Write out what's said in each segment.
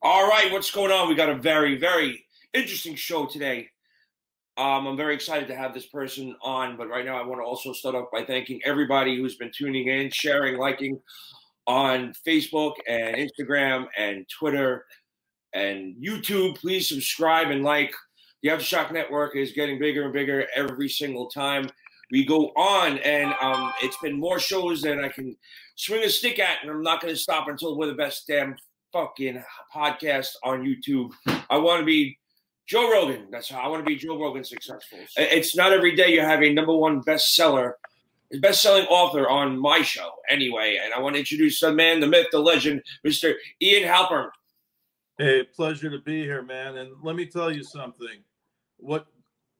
All right, what's going on? We got a very, very interesting show today. Um, I'm very excited to have this person on, but right now I want to also start off by thanking everybody who's been tuning in, sharing, liking on Facebook and Instagram and Twitter and YouTube. Please subscribe and like. The Aftershock Network is getting bigger and bigger every single time we go on, and um, it's been more shows than I can swing a stick at, and I'm not going to stop until we're the best damn fucking podcast on YouTube. I want to be Joe Rogan. That's how I want to be Joe Rogan successful. It's not every day you have a number one bestseller, best-selling author on my show anyway. And I want to introduce the man, the myth, the legend, Mr. Ian Halperin. Hey, pleasure to be here, man. And let me tell you something. What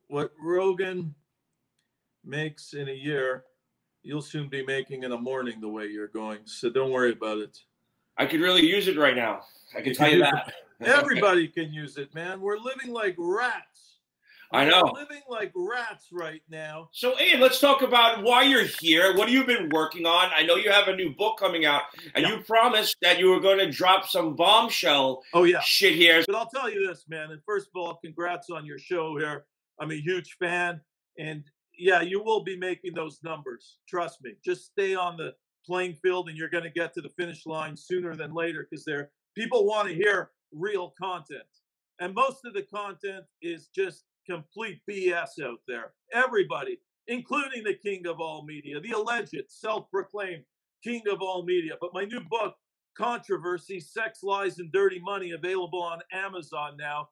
what Rogan makes in a year, you'll soon be making in a morning the way you're going. So don't worry about it. I could really use it right now. I can tell you that. Everybody can use it, man. We're living like rats. I know. We're living like rats right now. So, Ian, let's talk about why you're here. What have you been working on? I know you have a new book coming out, and Yeah. you promised that you were going to drop some bombshell Oh yeah. shit here. But I'll tell you this, man. And first of all, congrats on your show here. I'm a huge fan. And yeah, you will be making those numbers. Trust me. Just stay on the playing field and you're going to get to the finish line sooner than later because there people want to hear real content. And most of the content is just complete BS out there. Everybody, including the king of all media, the alleged self-proclaimed king of all media. But my new book, Controversy, Sex, Lies, and Dirty Money, available on Amazon now.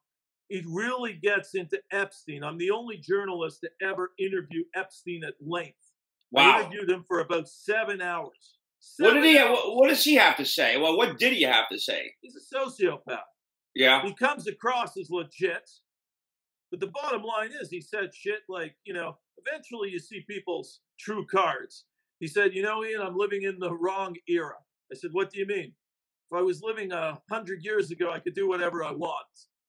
It really gets into Epstein. I'm the only journalist to ever interview Epstein at length. I Wow. interviewed him for about seven hours. What did he? Seven hours. What, what does he have to say? Well, what did he have to say? He's a sociopath. Yeah. He comes across as legit. But the bottom line is, he said shit like, you know, eventually you see people's true cards. He said, you know, Ian, I'm living in the wrong era. I said, what do you mean? If I was living a hundred years ago, I could do whatever I want.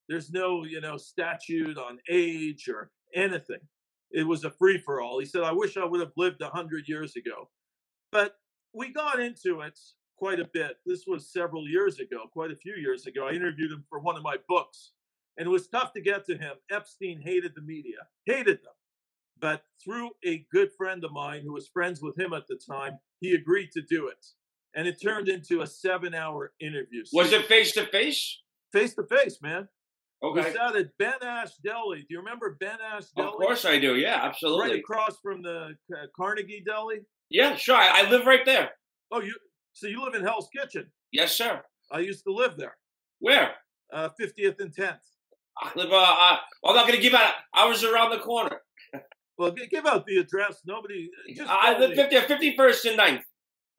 There's no, you know, statute on age or anything. It was a free for all. He said, I wish I would have lived a hundred years ago. But we got into it quite a bit. This was several years ago, quite a few years ago. I interviewed him for one of my books, and it was tough to get to him. Epstein hated the media, hated them. But through a good friend of mine who was friends with him at the time, he agreed to do it. And it turned into a seven hour interview. Was it face to face? face to face, man? Okay. sat at Ben Ash Deli. Do you remember Ben Ash Deli? Of course I do. Yeah, absolutely. Right across from the uh, Carnegie Deli. Yeah, sure. I, I live right there. Oh, you so you live in Hell's Kitchen? Yes, sir. I used to live there, Where? uh, 50th and 10th. I live. Uh, uh, I'm not going to give out. I was around the corner. Well, give out the address. Nobody. Just I live me. 50, 51st and 9th.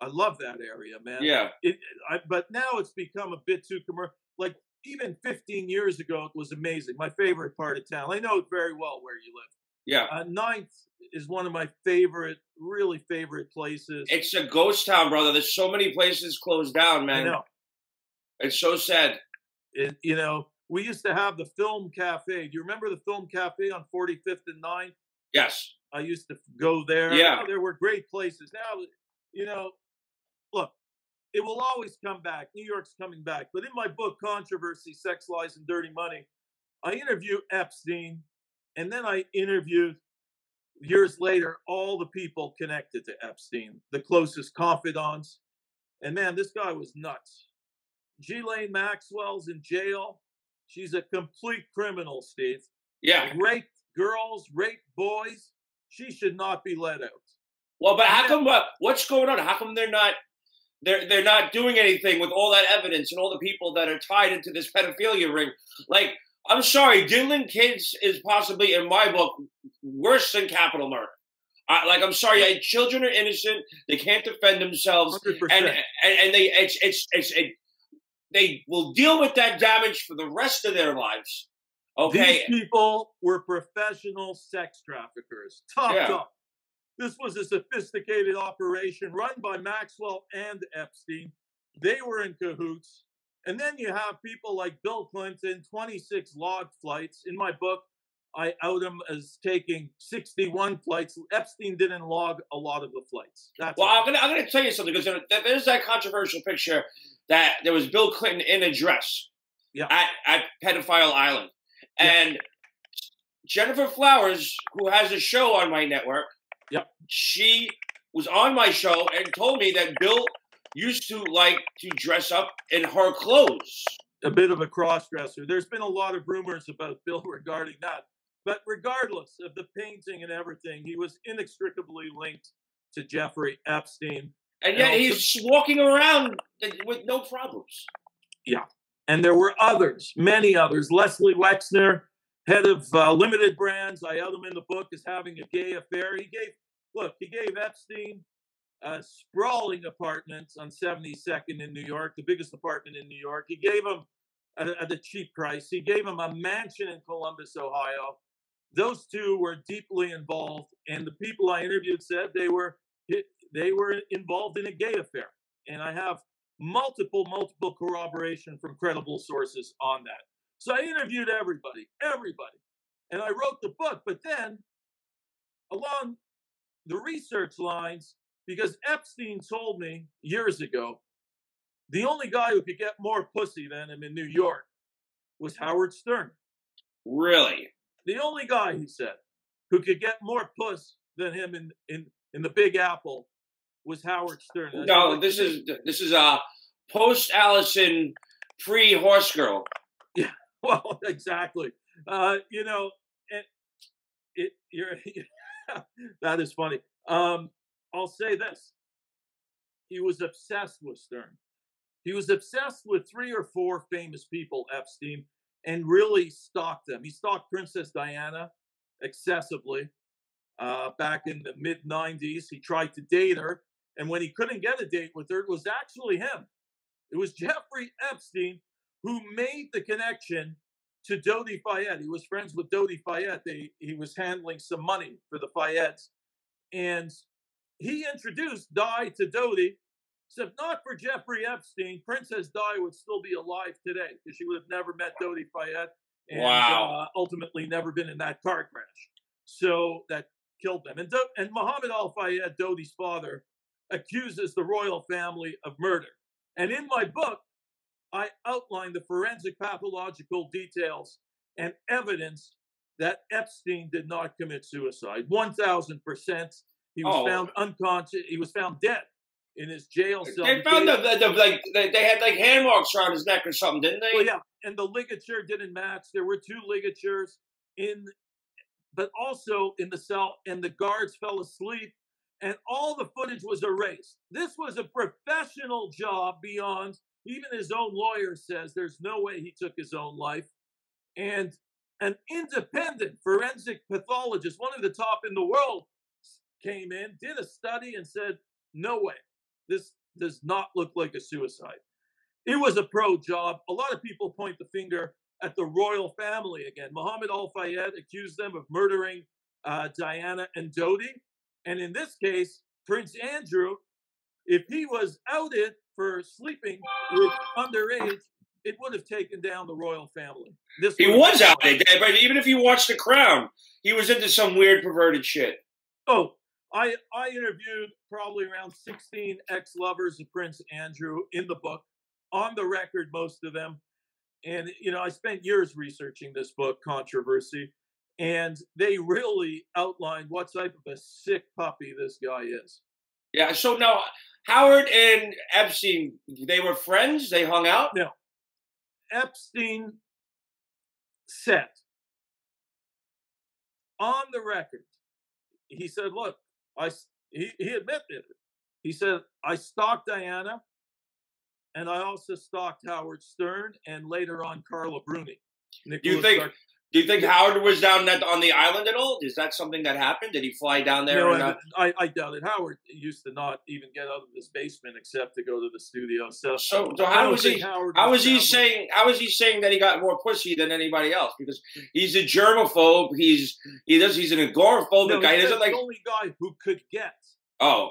I love that area, man. Yeah. It, I, but now it's become a bit too commercial. Like even 15 years ago, it was amazing. My favorite part of town. I know it very well where you live. Yeah. Uh, Ninth is one of my favorite, really favorite places. It's a ghost town, brother. There's so many places closed down, I man. know. It's so sad. It, you know, we used to have the Film Cafe. Do you remember the Film Cafe on 45th and 9th? Yes. I used to go there. Yeah. Oh, there were great places. Now, you know, it will always come back. New York's coming back. But in my book, Controversy, Sex, Lies, and Dirty Money, I interview Epstein, and then I interviewed years later all the people connected to Epstein, the closest confidants. And man, this guy was nuts. Ghislaine Maxwell's in jail. She's a complete criminal, Steve Yeah. raped girls, raped boys. She should not be let out. Well, but how come? What? What's going on? How come they're not? They're they're not doing anything with all that evidence and all the people that are tied into this pedophilia ring. Like, I'm sorry, diddling kids is possibly, in my book, worse than capital murder. I, like, I'm sorry, uh, children are innocent. They can't defend themselves. 100%. and and, and they it's it's it's it, they will deal with that damage for the rest of their lives. Okay, These people were professional sex traffickers. Top Yeah. top. This was a sophisticated operation run by Maxwell and Epstein. They were in cahoots. And then you have people like Bill Clinton, 26 log flights. In my book, I out him as taking 61 flights. Epstein didn't log a lot of the flights. That's well. I'm gonna I'm gonna tell you something because there's that controversial picture that there was Bill Clinton in a dress. Yeah. At at Pedophile Island, Yeah. and Gennifer Flowers, who has a show on my network, Yep. she was on my show and told me that Bill used to like to dress up in her clothes. a bit of a cross-dresser. There's been a lot of rumors about Bill regarding that. But regardless of the painting and everything, he was inextricably linked to Jeffrey Epstein. And yet And he's walking around with no problems. Yeah. And there were others, many others. Leslie Wexner, head of uh, Limited Brands, I out him in the book as having a gay affair. He gave, look, he gave Epstein a sprawling apartment on 72nd in New York, the biggest apartment in New York. He gave him at a cheap price. He gave him a mansion in Columbus, Ohio. Those two were deeply involved, and the people I interviewed said they were they were involved in a gay affair. And I have multiple, multiple corroboration from credible sources on that. So I interviewed everybody, everybody, and I wrote the book. But then, along the research lines, because Epstein told me years ago, the only guy who could get more pussy than him in New York was Howard Stern. Really? The only guy, he said, who could get more puss than him in, in, in the Big Apple was Howard Stern. Said, No, this is this is a post Allison, pre horse girl. Well, exactly. Uh, you know, it, it you're that is funny. Um, I'll say this: he was obsessed with Stern. He was obsessed with three or four famous people, Epstein, and really stalked them. He stalked Princess Diana excessively. Uh, back in the mid 90s, he tried to date her, and when he couldn't get a date with her, it was actually him. It was Jeffrey Epstein who made the connection to Dodi Fayed. He was friends with Dodi Fayed. They, he was handling some money for the Fayeds. And he introduced Di to Dodi. So if not for Jeffrey Epstein, Princess Di would still be alive today because she would have never met Dodi Fayed and Wow. uh, ultimately never been in that car crash. So that killed them. And, Do- and Muhammad Al Fayed, Dodi's father, accuses the royal family of murder. And in my book, I outline the forensic pathological details and evidence that Epstein did not commit suicide. 1000%. He was Oh. found unconscious. He was found dead in his jail cell. They found the, the, the like they, they had like hand marks around his neck or something, didn't they? Well, yeah, and the ligature didn't match. There were two ligatures in, but also in the cell, and the guards fell asleep, and all the footage was erased. This was a professional job beyond even his own lawyer says there's no way he took his own life, and an independent forensic pathologist, one of the top in the world, came in, did a study, and said, "No way, this does not look like a suicide." it was a pro job. A lot of people point the finger at the royal family again. Mohammed Al Fayed accused them of murdering uh, Diana and Dodi. And in this case, Prince Andrew, if he was outed for sleeping with underage, it would have taken down the royal family. This He was out there, but even if you watch The Crown, he was into some weird perverted shit. Oh, I I interviewed probably around 16 ex-lovers of Prince Andrew in the book, on the record, most of them. And you know, I spent years researching this book, Controversy, and they really outlined what type of a sick puppy this guy is. Yeah. So now Howard and Epstein, they were friends. They hung out. No. Epstein said on the record, he said, "Look, I he, he admitted it. He said I stalked Diana, and I also stalked Howard Stern, and later on Carla Bruni." Do you think? Do you think Howard was down at, on the island at all? Is that something that happened? Did he fly down there? No, uh, I, I doubt it. Howard used to not even get out of his basement except to go to the studio. So, so, so how was he? Howard How was was he saying? How was he saying that he got more pussy than anybody else? Because he's a germaphobe. He's he does. He's an agoraphobic No, guy. He he said doesn't like. the only guy who could get Oh,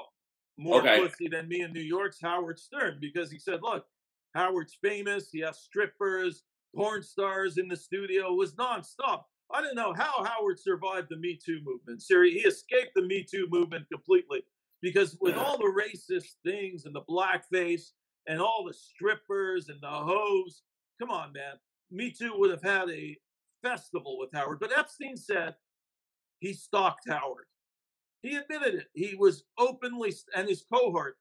more Okay. pussy than me in New York's Howard Stern because he said, look, Howard's famous. He has strippers, porn stars in the studio. Was nonstop. I don't know how Howard survived the Me Too movement. Siri, he escaped the Me Too movement completely because with all the racist things and the blackface and all the strippers and the hoes, come on, man. Me Too would have had a festival with Howard, but Epstein said he stalked Howard. He admitted it. He was openly, and his cohort,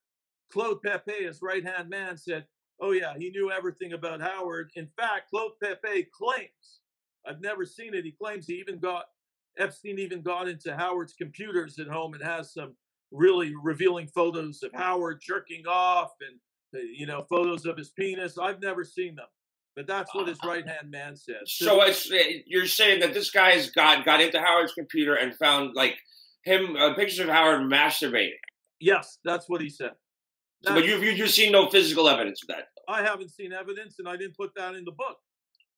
Claude Pepe, his right hand man, said, Oh, yeah, he knew everything about Howard. In fact, Claude Pepe claims, I've never seen it, he claims he even got, Epstein even got into Howard's computers at home and has some really revealing photos of Howard jerking off and, uh, you know, photos of his penis. I've never seen them. But that's what his right hand man says. So it's eh, you're saying that this guy's got got into Howard's computer and found like him uh, pictures of Howard masturbating. Yes, that's what he said. So, but you've you've seen no physical evidence of that. I haven't seen evidence, and I didn't put that in the book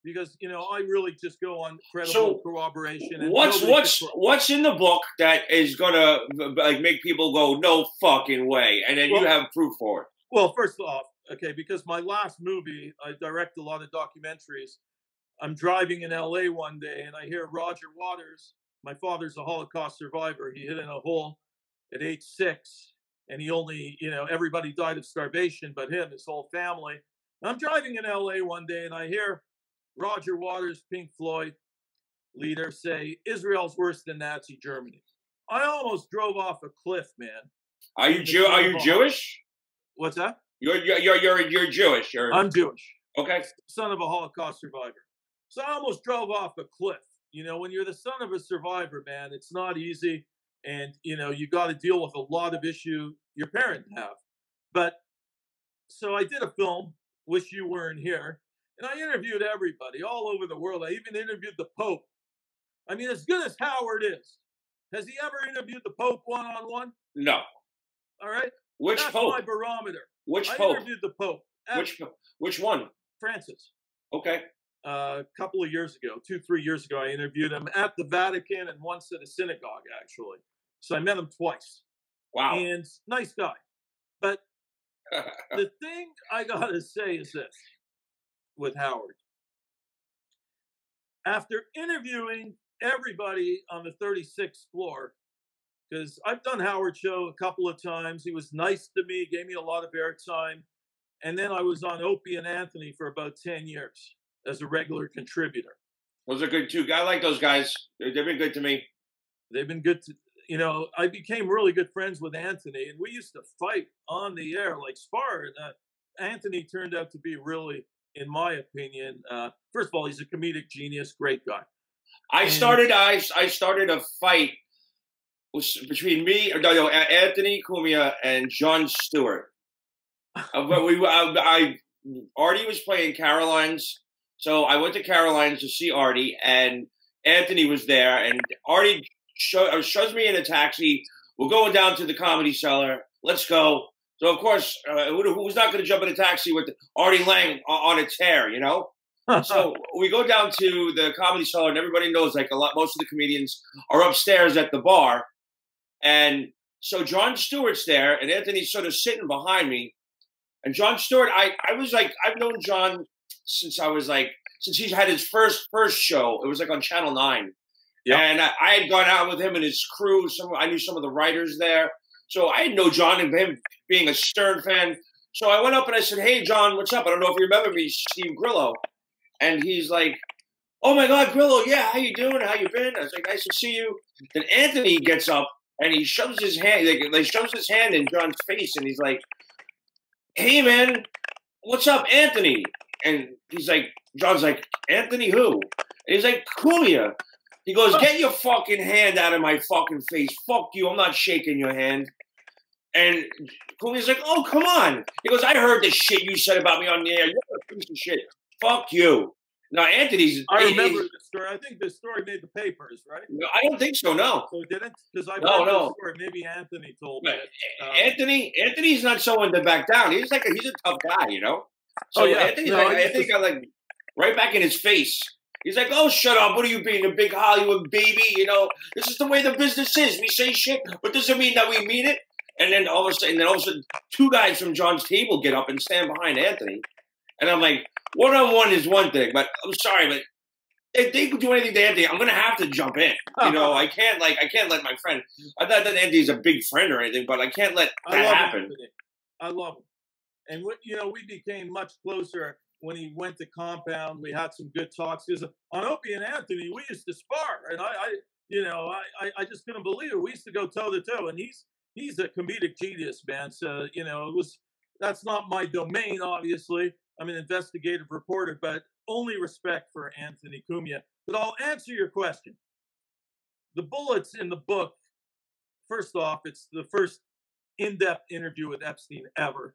because you know I really just go on credible So, corroboration. And What's what's what's in the book that is gonna like make people go no fucking way, and then you have proof for it? Well, first off, okay, because my last movie, I direct a lot of documentaries. I'm driving in LA one day and I hear Roger Waters. My father's a Holocaust survivor. He hit in a hole at age six, and he only, you know, everybody died of starvation but him, his whole family. And I'm driving in LA one day and I hear Roger Waters, Pink Floyd leader, say, Israel's worse than Nazi Germany. I almost drove off a cliff, man. Are you Jew? Are you Jewish? What's that? You're you're you're you're, you're Jewish. You're I'm Jewish. okay. son of a Holocaust survivor. So I almost drove off a cliff. You know, when you're the son of a survivor, man, it's not easy. And, you know, you got to deal with a lot of issue your parents have. But so I did a film, Wish You Weren't Here, and I interviewed everybody all over the world. I even interviewed the Pope. I mean, as good as Howard is, has he ever interviewed the Pope one on one? No. All right. Which That's pope? my barometer. Which I pope? interviewed the Pope. Which which one? Francis. Okay. uh, a couple of years ago, two, three years ago, I interviewed him at the Vatican and once at a synagogue, actually. So I met him twice. Wow. And nice guy. But the thing I got to say is this with Howard. After interviewing everybody on the 36th floor, because I've done Howard show a couple of times. He was nice to me, gave me a lot of airtime. And then I was on Opie and Anthony for about 10 years as a regular contributor. Those are good too. I like those guys. They- They've been good to me. They've been good to, you know, I became really good friends with Anthony and we used to fight on the air like spar. And uh, Anthony turned out to be really, in my opinion, uh, first of all, he's a comedic genius, great guy. I And- started. I I started a fight between me, or no, no, Anthony Cumia and Jon Stewart. Uh, but we, I, I, Artie was playing Caroline's, so I went to Caroline's to see Artie, and Anthony was there, and Artie show, uh, shows me in a taxi. We're going down to the Comedy Cellar. Let's go. So of course, uh, who, who's not going to jump in a taxi with Artie Lange on, a tear? You know. so we go down to the comedy cellar and everybody knows like a lot most of the comedians are upstairs at the bar and so jon stewart's there and anthony's sort of sitting behind me and jon stewart i i was like i've known john since i was like since he's had his first first show it was like on channel 9 Yep. and I, I had gone out with him and his crew some i knew some of the writers there so i know john and him being a stern fan so i went up and i said hey john what's up i don't know if you remember me steve grillo and he's like, "Oh my God, Grillo, yeah, how you doing? How you been?" I was like, "Nice to see you." Then Anthony gets up and he shoves his hand, like, like shoves his hand in John's face, and he's like, "Hey, man, what's up, Anthony?" And he's like, John's like, "Anthony who?" And he's like, "Cumia." He goes, "Get your fucking hand out of my fucking face! Fuck you! I'm not shaking your hand." And Cumia's like, "Oh, come on!" He goes, "I heard the shit you said about me on the air. You're a piece of shit." Fuck you. Now Anthony's. I remember the story. I think this story made the papers, right? I don't think so. No. So it didn't? Because I No, no. the story. Maybe Anthony told me. Um, Anthony. Anthony's not someone to back down. He's like a, he's a tough guy, you know. So Oh, yeah. Anthony's No, like, I Anthony to- got like right back in his face. He's like, "Oh, shut up! What are you being a big Hollywood baby? You know, this is the way the business is. We say shit, but doesn't mean that we mean it." And then all of a sudden, then all of a sudden, two guys from John's table get up and stand behind Anthony, and I'm like, one on one is one thing, but I'm sorry, but if they could do anything to Anthony, I'm gonna have to jump in. You know, I can't like I can't let my friend. I thought that Anthony's a big friend or anything, but I can't let that love happen. I love him. And what you know, we became much closer when he went to compound. We had some good talks because on Opie and Anthony, we used to spar, and I, I you know, I, I just couldn't believe it. We used to go toe to toe, and he's he's a comedic genius, man. So you know, it was that's not my domain, obviously. I'm an investigative reporter, but only respect for Anthony Cumia. But I'll answer your question. The bullets in the book, first off, it's the first in-depth interview with Epstein ever.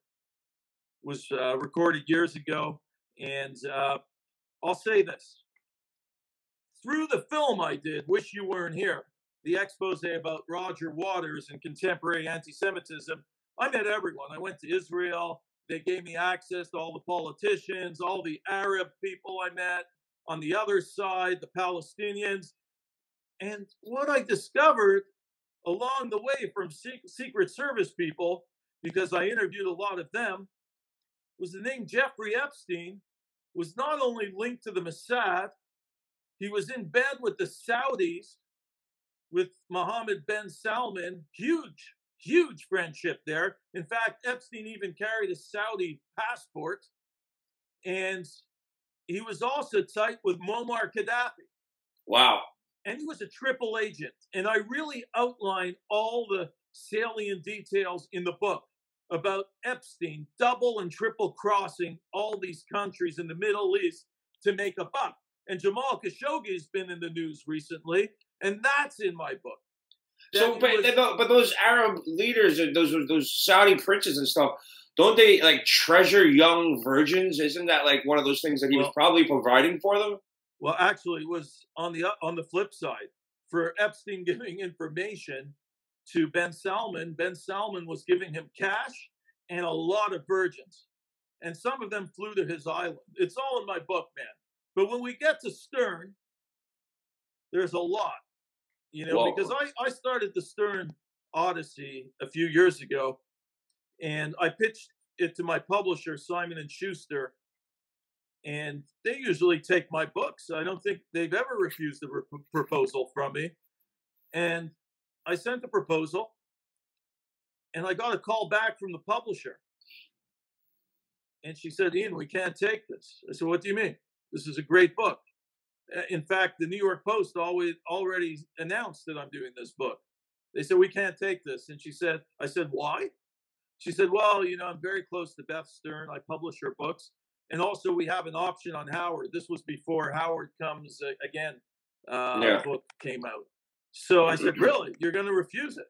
Was uh, recorded years ago, and uh, I'll say this: through the film I did, "Wish You Weren't Here," the expose about Roger Waters and contemporary anti-Semitism, I met everyone. I went to Israel. They gave me access to all the politicians, all the Arab people I met on the other side, the Palestinians. And what I discovered along the way from Secret Service people, because I interviewed a lot of them, was the name Jeffrey Epstein was not only linked to the Mossad, he was in bed with the Saudis, with Mohammed bin Salman, huge, huge friendship there. In fact, Epstein even carried a Saudi passport. And he was also tight with Muammar Gaddafi. Wow and he was a triple agent. And I really outlined all the salient details in the book about Epstein double and triple crossing all these countries in the Middle East to make a buck. And Jamal Khashoggi has been in the news recently, and that's in my book. so, but, was, but those Arab leaders, uh, those those Saudi princes and stuff, don't they like treasure young virgins? Isn't that like one of those things that he well, was probably providing for them? Well, actually, it was on the uh, on the flip side for Epstein giving information to bin Salman. bin Salman was giving him cash and a lot of virgins, and some of them flew to his island. It's all in my book, man. But when we get to Stern, there's a lot, you know, Whoa. because I I started the Stern Odyssey a few years ago, and I pitched it to my publisher Simon and Schuster and they usually take my books. I don't think they've ever refused a re- proposal from me. And I sent the proposal, and I got a call back from the publisher. And she said, Ian, we can't take this. I said, What do you mean? This is a great book. In fact, the New York Post always already announced that I'm doing this book. They said, We can't take this. And she said, I said, Why? She said, Well, you know, I'm very close to Beth Stern. I publish her books. And also, we have an option on Howard. This was before Howard comes again. Uh, yeah. book came out. So I said, mm-hmm. "Really, you're going to refuse it?"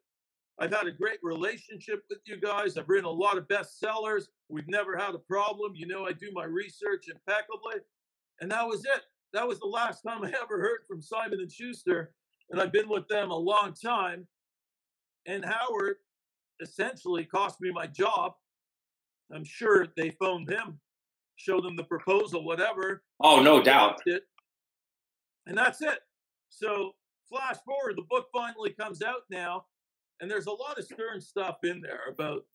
I've had a great relationship with you guys. I've written a lot of bestsellers. We've never had a problem. You know, I do my research impeccably, and that was it. That was the last time I ever heard from Simon and Schuster, and I've been with them a long time. And Howard essentially cost me my job. I'm sure they phoned him showed them the proposal, whatever. Oh, no doubt. It, and that's it. So flash forward, the book finally comes out now, and there's a lot of stern stuff in there about,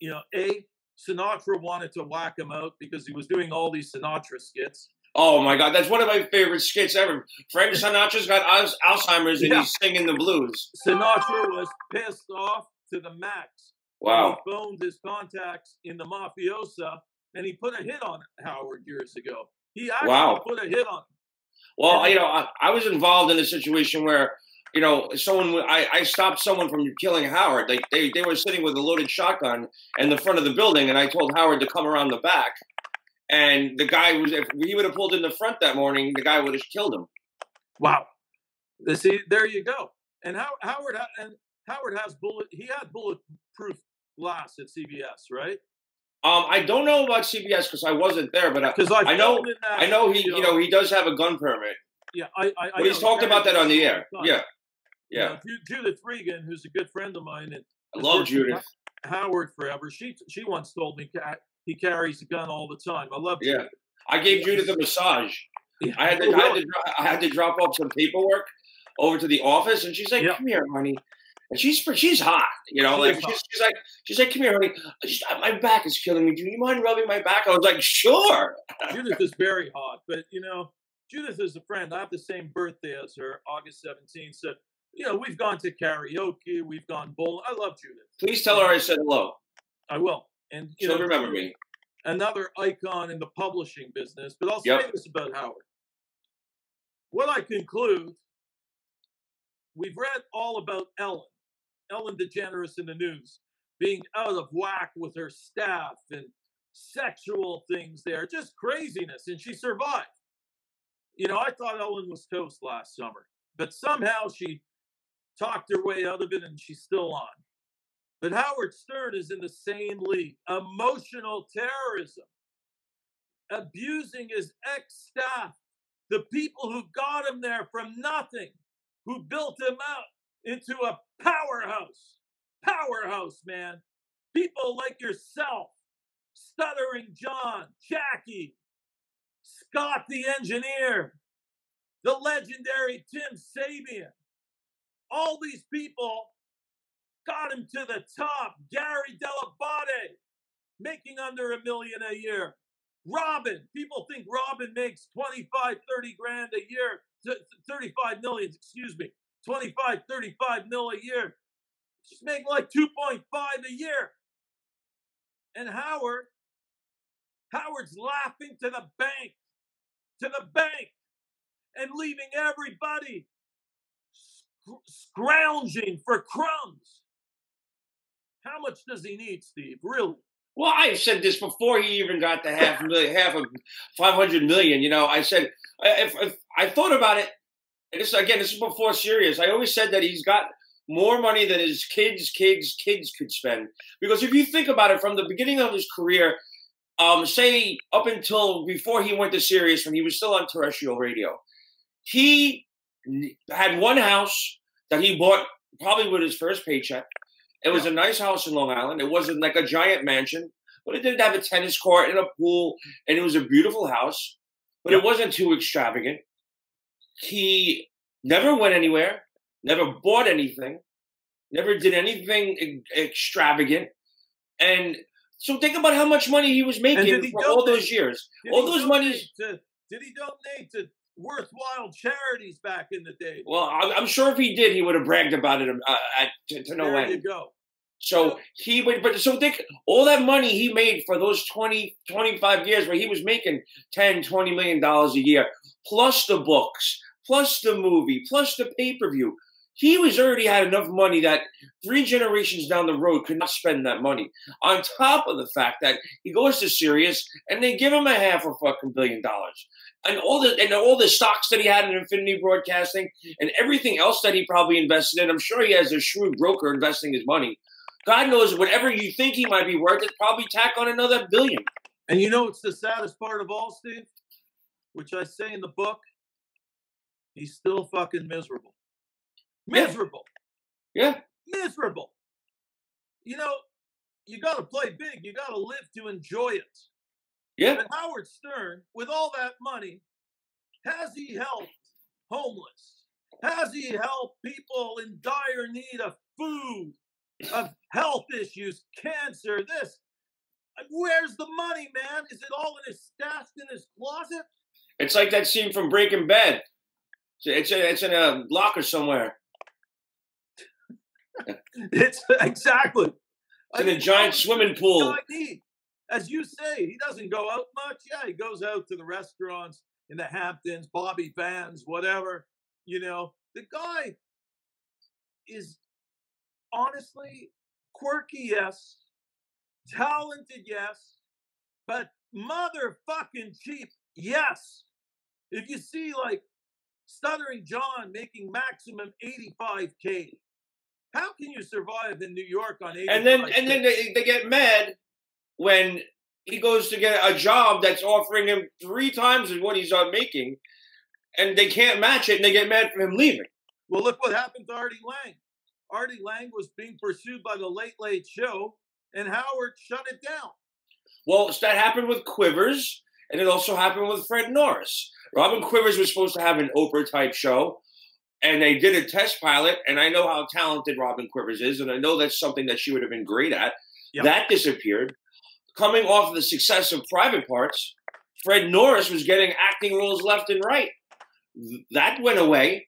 you know, a Sinatra wanted to whack him out because he was doing all these Sinatra skits. Oh my God, that's one of my favorite skits ever. Frank Sinatra's got Alzheimer's and yeah. he's singing the blues. Sinatra was pissed off to the max. Wow. He phoned his contacts in the mafiosa and he put a hit on Howard years ago. He actually wow. put a hit on him. Well, you know, I, I, was involved in a situation where, you know, someone I, I stopped someone from killing Howard. Like they, they were sitting with a loaded shotgun in the front of the building, and I told Howard to come around the back. And the guy was if he would have pulled in the front that morning, the guy would have killed him. Wow. See, there you go. And how, Howard and Howard has bullet. He had bulletproof glass at CBS, right? Um, I don't know about CBS because I wasn't there, but because I, I, know I know he you know he does have a gun permit. Yeah, I, I, but he's talked about that on the air. Yeah, yeah. You know, Judith Regan, who's a good friend of mine, and I love Judith Howard forever. She she once told me he carries a gun all the time. I love. Yeah, Judith. I gave Judith a massage. Yeah. I had to, I had to I had to drop off some paperwork over to the office, and she's like. "Come here, honey." And she's she's hot, you know. Like she's, she's, like she's like, come here, honey. Just, my back is killing me. Do you mind rubbing my back? I was like, sure. Judith is very hot, but you know, Judith is a friend. I have the same birthday as her, August seventeenth. So you know, we've gone to karaoke, we've gone bowling. I love Judith. Please tell her I said hello. I will, and she'll know, remember me. another icon in the publishing business. But I'll Yep. say this about Howard. What I conclude, we've read all about Ellen, Ellen DeGeneres in the news, being out of whack with her staff and sexual things there, just craziness, and she survived. You know, I thought Ellen was toast last summer, but somehow she talked her way out of it and she's still on. But Howard Stern is in the same league emotional terrorism, abusing his ex staff, the people who got him there from nothing, who built him out into a powerhouse. Powerhouse, man. People like yourself, Stuttering John, Jackie, Scott the engineer, the legendary Tim Sabean. All these people got him to the top. Gary Dell'Abate making under a million a year. Robin, people think Robin makes 25, 30 grand a year, th- 35 million, excuse me, 25, 35 mil a year. She's making like 2.5 a year. And Howard, Howard's laughing to the bank, to the bank, and leaving everybody sc- scrounging for crumbs. How much does he need, Steve? Really? Well, I said this before he even got the half million, half of five hundred million. You know, I said uh, if, if I thought about it, and this again, this is before Sirius. I always said that he's got more money than his kids, kids, kids could spend. Because if you think about it, from the beginning of his career, um, say up until before he went to Sirius, when he was still on terrestrial radio, he had one house that he bought probably with his first paycheck. It was a nice house in Long Island. It wasn't like a giant mansion, but it did have a tennis court and a pool, and it was a beautiful house. But it wasn't too extravagant. He never went anywhere, never bought anything, never did anything extravagant, and so think about how much money he was making he for all those years. Did All those monies. To, did he donate to worthwhile charities back in the day? Well, I'm sure if he did, he would have bragged about it uh, at, to, to no there end. you go. So he would, but so think all that money he made for those 20, 25 years where he was making 10, 20 million dollars a year, plus the books, plus the movie, plus the pay per view. He was already had enough money that three generations down the road could not spend that money. On top of the fact that he goes to Sirius and they give him a half a fucking billion dollars. And all the and all the stocks that he had in Infinity Broadcasting and everything else that he probably invested in. I'm sure he has a shrewd broker investing his money. God knows whatever you think he might be worth, it's probably tack on another billion. And you know it's the saddest part of all, Steve? Which I say in the book, he's still fucking miserable. Yeah. Miserable. Yeah. Miserable. You know, you got to play big. You got to live to enjoy it. Yeah. But Howard Stern, with all that money, has he helped homeless? Has he helped people in dire need of food, of health issues, cancer, this? Where's the money, man? Is it all in his stashed in his closet? It's like that scene from Breaking Bad. It's it's, it's in a locker somewhere. It's exactly. It's in a giant swimming pool. As you say, he doesn't go out much. Yeah, he goes out to the restaurants in the Hamptons, Bobby Van's, whatever. You know, the guy is honestly quirky, yes, talented, yes, but motherfucking cheap, yes. If you see like Stuttering John making maximum 85k, how can you survive in New York on 85 And then and then they, they get mad when he goes to get a job that's offering him three times what he's uh, making, and they can't match it, and they get mad for him leaving. Well, look what happened to Artie Lange. Artie Lange was being pursued by the Late Late Show, and Howard shut it down. Well, that happened with Quivers, and it also happened with Fred Norris. Robin Quivers was supposed to have an Oprah type show, and they did a test pilot. And I know how talented Robin Quivers is, and I know that's something that she would have been great at. Yep. That disappeared. Coming off of the success of Private Parts, Fred Norris was getting acting roles left and right. That went away.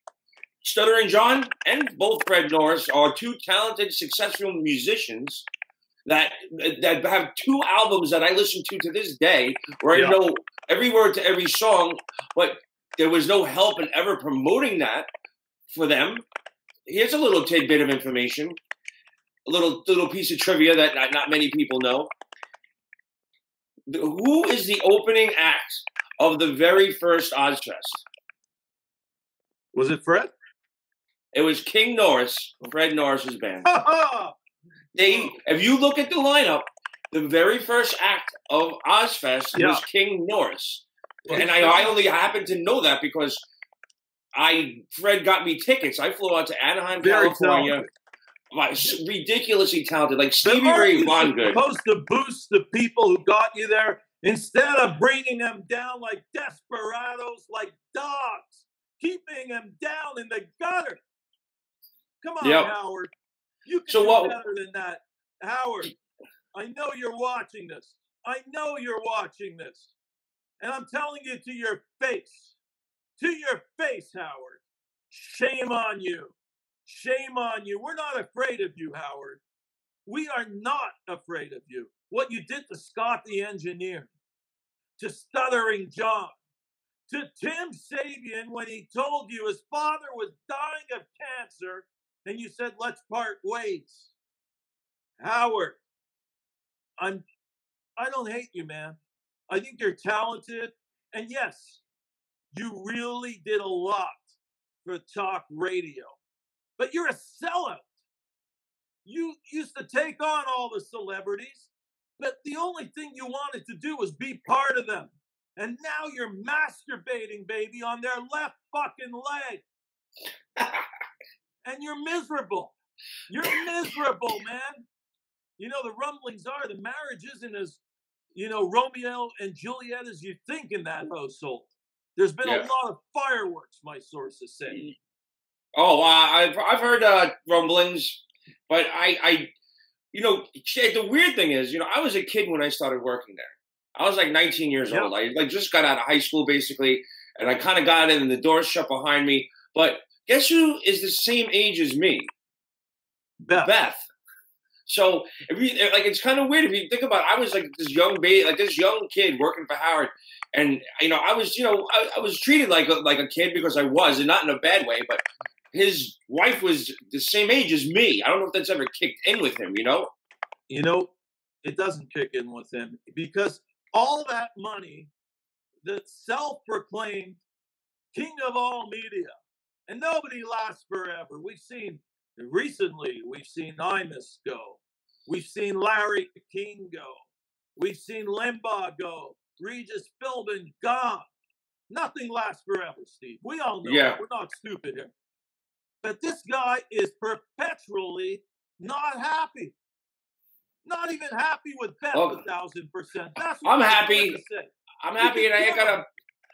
Stuttering John and both Fred Norris are two talented, successful musicians that that have two albums that I listen to to this day, where Yeah. I know every word to every song, but there was no help in ever promoting that for them. Here's a little tidbit of information, a little little piece of trivia that not, not many people know. The- Who is the opening act of the very first Ozzfest? Was it Fred? It was King Norris, Fred Norris's band. They, if you look at the lineup, the very first act of Ozzfest Yeah. was King Norris, and I, I only happen to know that because I Fred got me tickets. I flew out to Anaheim, Very California. talented. My, ridiculously talented, like Stevie Ray Vaughan. Supposed to boost the people who got you there instead of bringing them down like desperados, like dogs, keeping them down in the gutter. Come on, Yep. Howard. You can So do what- better than that, Howard. I know you're watching this. I know you're watching this, and I'm telling you to your face, to your face, Howard. Shame on you. Shame on you. We're not afraid of you, Howard. We are not afraid of you. What you did to Scott the engineer, to Stuttering John, to Tim Sabean when he told you his father was dying of cancer and you said, let's part ways. Howard, I'm I don't hate you, man. I think you're talented. And yes, you really did a lot for talk radio. But you're a sellout. You used to take on all the celebrities, but the only thing you wanted to do was be part of them. And now you're masturbating, baby, on their left fucking leg. And you're miserable. You're miserable, man. You know, the rumblings are the marriage isn't as, you know, Romeo and Juliet as you think in that household. There's been Yeah. a lot of fireworks, my sources say. Oh, uh, I've I've heard uh, rumblings, but I, I, you know, the weird thing is, you know, I was a kid when I started working there. I was like 19 years Yeah. old. I like just got out of high school basically, and I kind of got in, and the door shut behind me. But guess who is the same age as me? Beth. Beth. So if you eh, like, it's kind of weird if you think about. It. I was like this young baby, like this young kid working for Howard, and you know, I was, you know, I, I was treated like a, like a kid because I was, and not in a bad way. But his wife was the same age as me. I don't know if that's ever kicked in with him. You know? you know, it doesn't kick in with him because all that money, the self-proclaimed king of all media, and nobody lasts forever. We've seen recently, we've seen Imus go, we've seen Larry King go, we've seen Limbaugh go, Regis Philbin gone. Nothing lasts forever, Steve. We all know Yeah. that. We're not stupid here. But this guy is perpetually not happy. Not even happy with Beth Well, a thousand percent. That's I'm I'm happy. trying to say. I'm happy, and I ain't got a.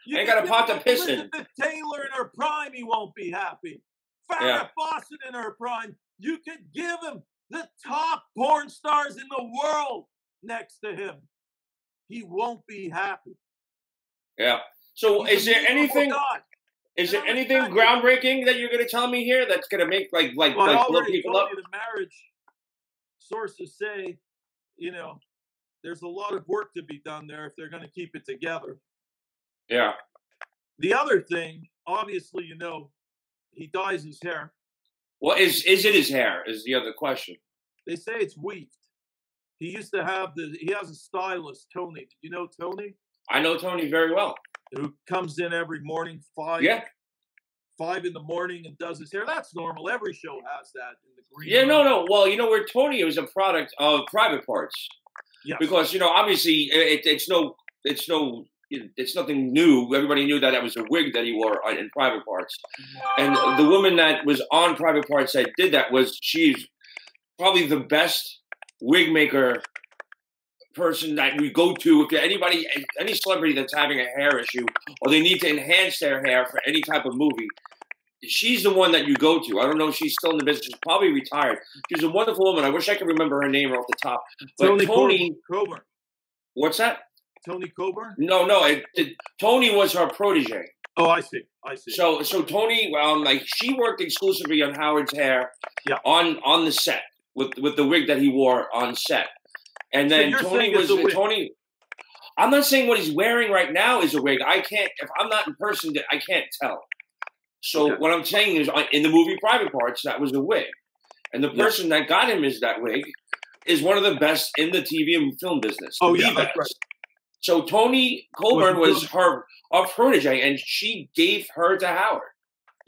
Ain't can got a pot to piss in. Taylor in her prime, he won't be happy. Farrah Yeah. Fawcett in her prime. You could give him the top porn stars in the world next to him. He won't be happy. Yeah. So, He's is there anything? guy. Is And there anything groundbreaking that you're going to tell me here that's going to make like like Well, like blow people up? the marriage sources say, you know, there's a lot of work to be done there if they're going to keep it together. Yeah. The other thing, obviously, you know, he dyes his hair. Well, is is it his hair? Is the other question. They say it's weaved. He used to have the. He has a stylist, Tony. Did you know Tony? I know Tony very well. Who comes in every morning five Yeah. five in the morning and does his hair. That's normal. Every show has that in the green. Yeah, no, room. no. Well, you know where Tony was a product of private parts Yes. because you know obviously it, it's no it's no it's nothing new. Everybody knew that that was a wig that he wore in private parts, and the woman that was on private parts that did that was she's probably the best wig maker person that we go to. If anybody any celebrity that's having a hair issue or they need to enhance their hair for any type of movie she's the one that you go to. I don't know if she's still in the business. She's probably retired. She's a wonderful woman. I wish i could remember her name off the top. But Tony, tony Coburn. what's that Tony Coburn. no no it, it, tony was her protege Oh, I see. I see. so so Tony, um, like she worked exclusively on Howard's hair, Yeah. on on the set. with with the wig that he wore on set. And then you're Tony was? Tony. I'm not saying what he's wearing right now is a wig. I can't if I'm not in person, I can't tell. So Okay. what I'm saying is, uh, in the movie Private Parts, that was a wig, and the Yeah. person that got him is that wig is one of the best in the TV and film business. Oh, the yeah, that's right. So Tony Colburn Was- was her a protege, and she gave her to Howard.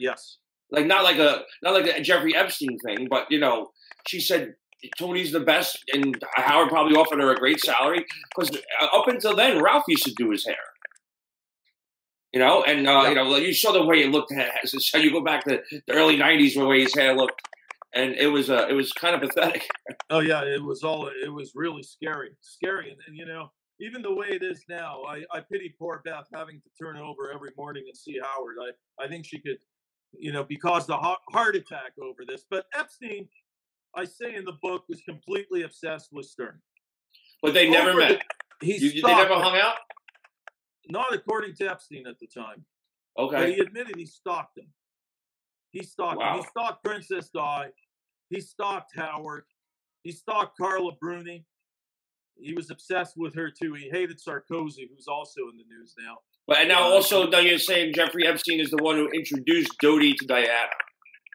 Yes. Like not like a not like a Jeffrey Epstein thing, but you know, she said Tony's the best, and Howard probably offered her a great salary because up until then, Ralph used to do his hair. You know, and uh, Yeah. you know, you saw the way it looked. So you go back to the early '90s, the way his hair looked, and it was uh, it was kind of pathetic. Oh yeah, it was all. It was really scary, scary, and, and you know, even the way it is now, I, I pity poor Beth having to turn over every morning and see Howard. I I think she could, you know, be caused a heart attack over this. But Epstein, I say in the book, was completely obsessed with Stern. But they never Over met. the- He You, they never hung out. Not according to Epstein at the time, but Okay. he admitted he stalked him. He stalked him. Wow. He stalked Princess Di. He stalked Howard. He stalked Carla Bruni. He was obsessed with her too. He hated Sarkozy, who's also in the news now. But and now uh, also, now you're saying Jeffrey Epstein is the one who introduced Dodi to Diana.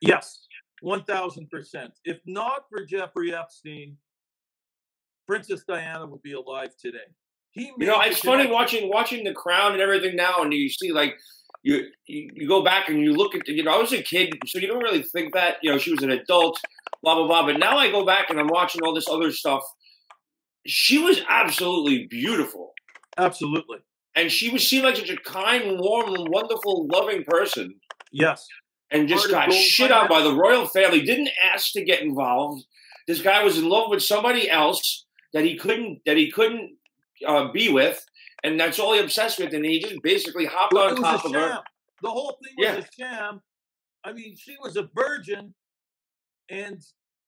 Yes, one thousand percent. If not for Jeffrey Epstein, Princess Diana would be alive today. He You know, it's funny watching watching The Crown and everything now, and you see like you you, you go back and you look at you know I was a kid, so you don't really think that you know she was an adult, blah blah blah. But now I go back and I'm watching all this other stuff. She was absolutely beautiful, Absolutely. and she was seemed like such a kind, warm, wonderful, loving person, Yes. and just Heart got shit on by the royal family. Didn't ask to get involved. This guy was in love with somebody else that he couldn't that he couldn't uh, be with, and that's all he obsessed with. And he just basically hopped Well, on top of her. sham. The whole thing was Yeah. a sham. I mean, she was a virgin, and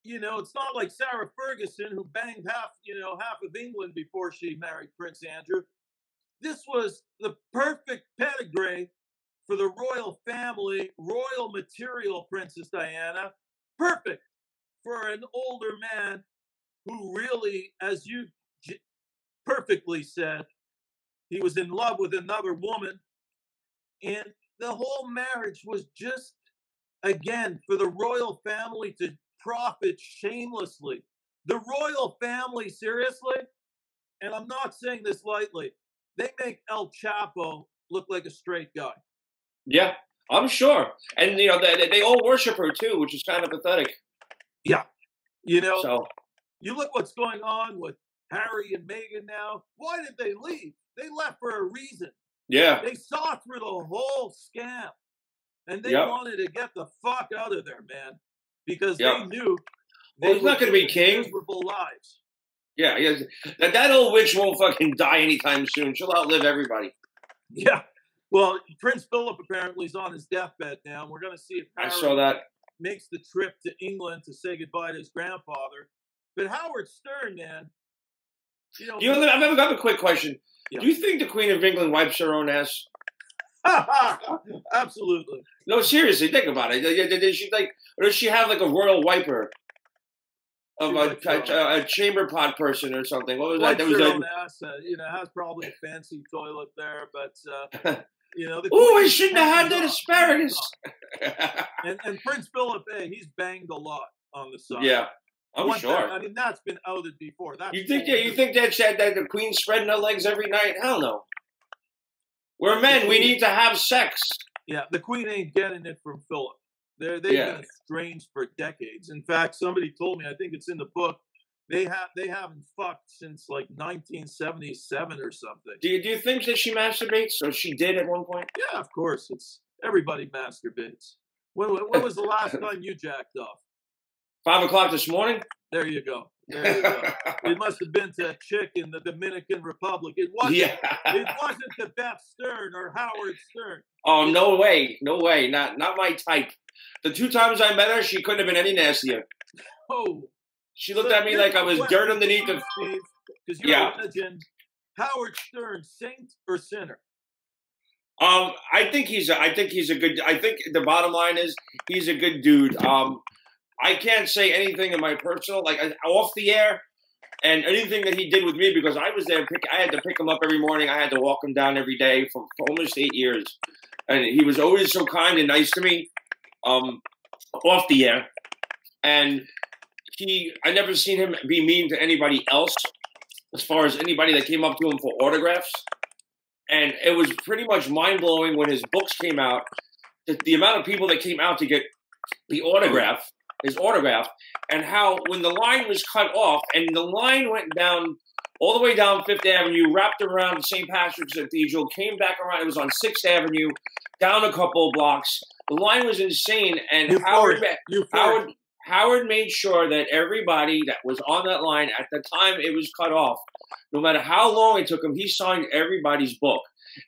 you know, it's not like Sarah Ferguson who banged half, you know, half of England before she married Prince Andrew. This was the perfect pedigree for the royal family, royal material, Princess Diana. Perfect for an older man who really, as you perfectly said, he was in love with another woman. And the whole marriage was just, again, for the royal family to profit shamelessly. The royal family, seriously, and I'm not saying this lightly, they make El Chapo look like a straight guy. Yeah, I'm sure. And you know they, they all worship her too, which is kind of pathetic. Yeah. You know, So you look what's going on with Harry and Meghan now. Why did they leave? They left for a reason. yeah, They saw through the whole scam and they Yep. wanted to get the fuck out of there, man, because Yep. they knew Well, he's would not gonna be live king. Miserable lives. yeah, yeah. That that old witch won't fucking die anytime soon. She'll outlive everybody. Yeah. Well, Prince Philip apparently is on his deathbed now. We're going to see if I Harry saw that. makes the trip to England to say goodbye to his grandfather. But Howard Stern, man, you know, You know, I've got a quick question. Yeah. Do you think the Queen of England wipes her own ass? absolutely. No, seriously, think about it. Did she like, or does she have like a royal wiper of a, wipes her own a, a chamber pot person or something? What was that? That was a, own uh, you know, has probably a fancy toilet there, but uh, you know, oh, I shouldn't have had that asparagus. And, and Prince Philip, hey, he's banged a lot on the side. yeah, I'm One sure. thing- I mean, that's been outed before. That's You think? Yeah, you think that that, that the Queen's spreading her legs every night? Hell no. We're men. We need to have sex. Yeah, the Queen ain't getting it from Philip. They're they've Yeah. been estranged for decades. In fact, somebody told me, I think it's in the book, they have they haven't fucked since like 1977 or something. Do you do you think that she masturbates, or she did at one point? Yeah, of course. It's everybody masturbates. When, when when was the last time you jacked off? Five o'clock this morning. There you go. There you go. It must have been to a chick in the Dominican Republic. It wasn't. yeah. It wasn't to Beth Stern or Howard Stern. Oh no way, no way, not not my type. The two times I met her, she couldn't have been any nastier. Oh, She looked at me like I was dirt underneath the. Because you're Yeah. a legend. Howard Stern, saint or sinner? Um, I think he's a, I think he's a good. I think the bottom line is he's a good dude. Um, I can't say anything in my personal, like off the air, and anything that he did with me because I was there. Pick, I had to pick him up every morning. I had to walk him down every day for, for almost eight years, and he was always so kind and nice to me, um, off the air, and he. I never seen him be mean to anybody else, as far as anybody that came up to him for autographs, and it was pretty much mind blowing when his books came out. The, the amount of people that came out to get the autograph his autograph, and how when the line was cut off and the line went down all the way down Fifth Avenue, wrapped around St. Patrick's Cathedral, came back around. It was on Sixth Avenue, down a couple of blocks. The line was insane, and You Howard. Howard. Howard made sure that everybody that was on that line at the time it was cut off, no matter how long it took him, he signed everybody's book.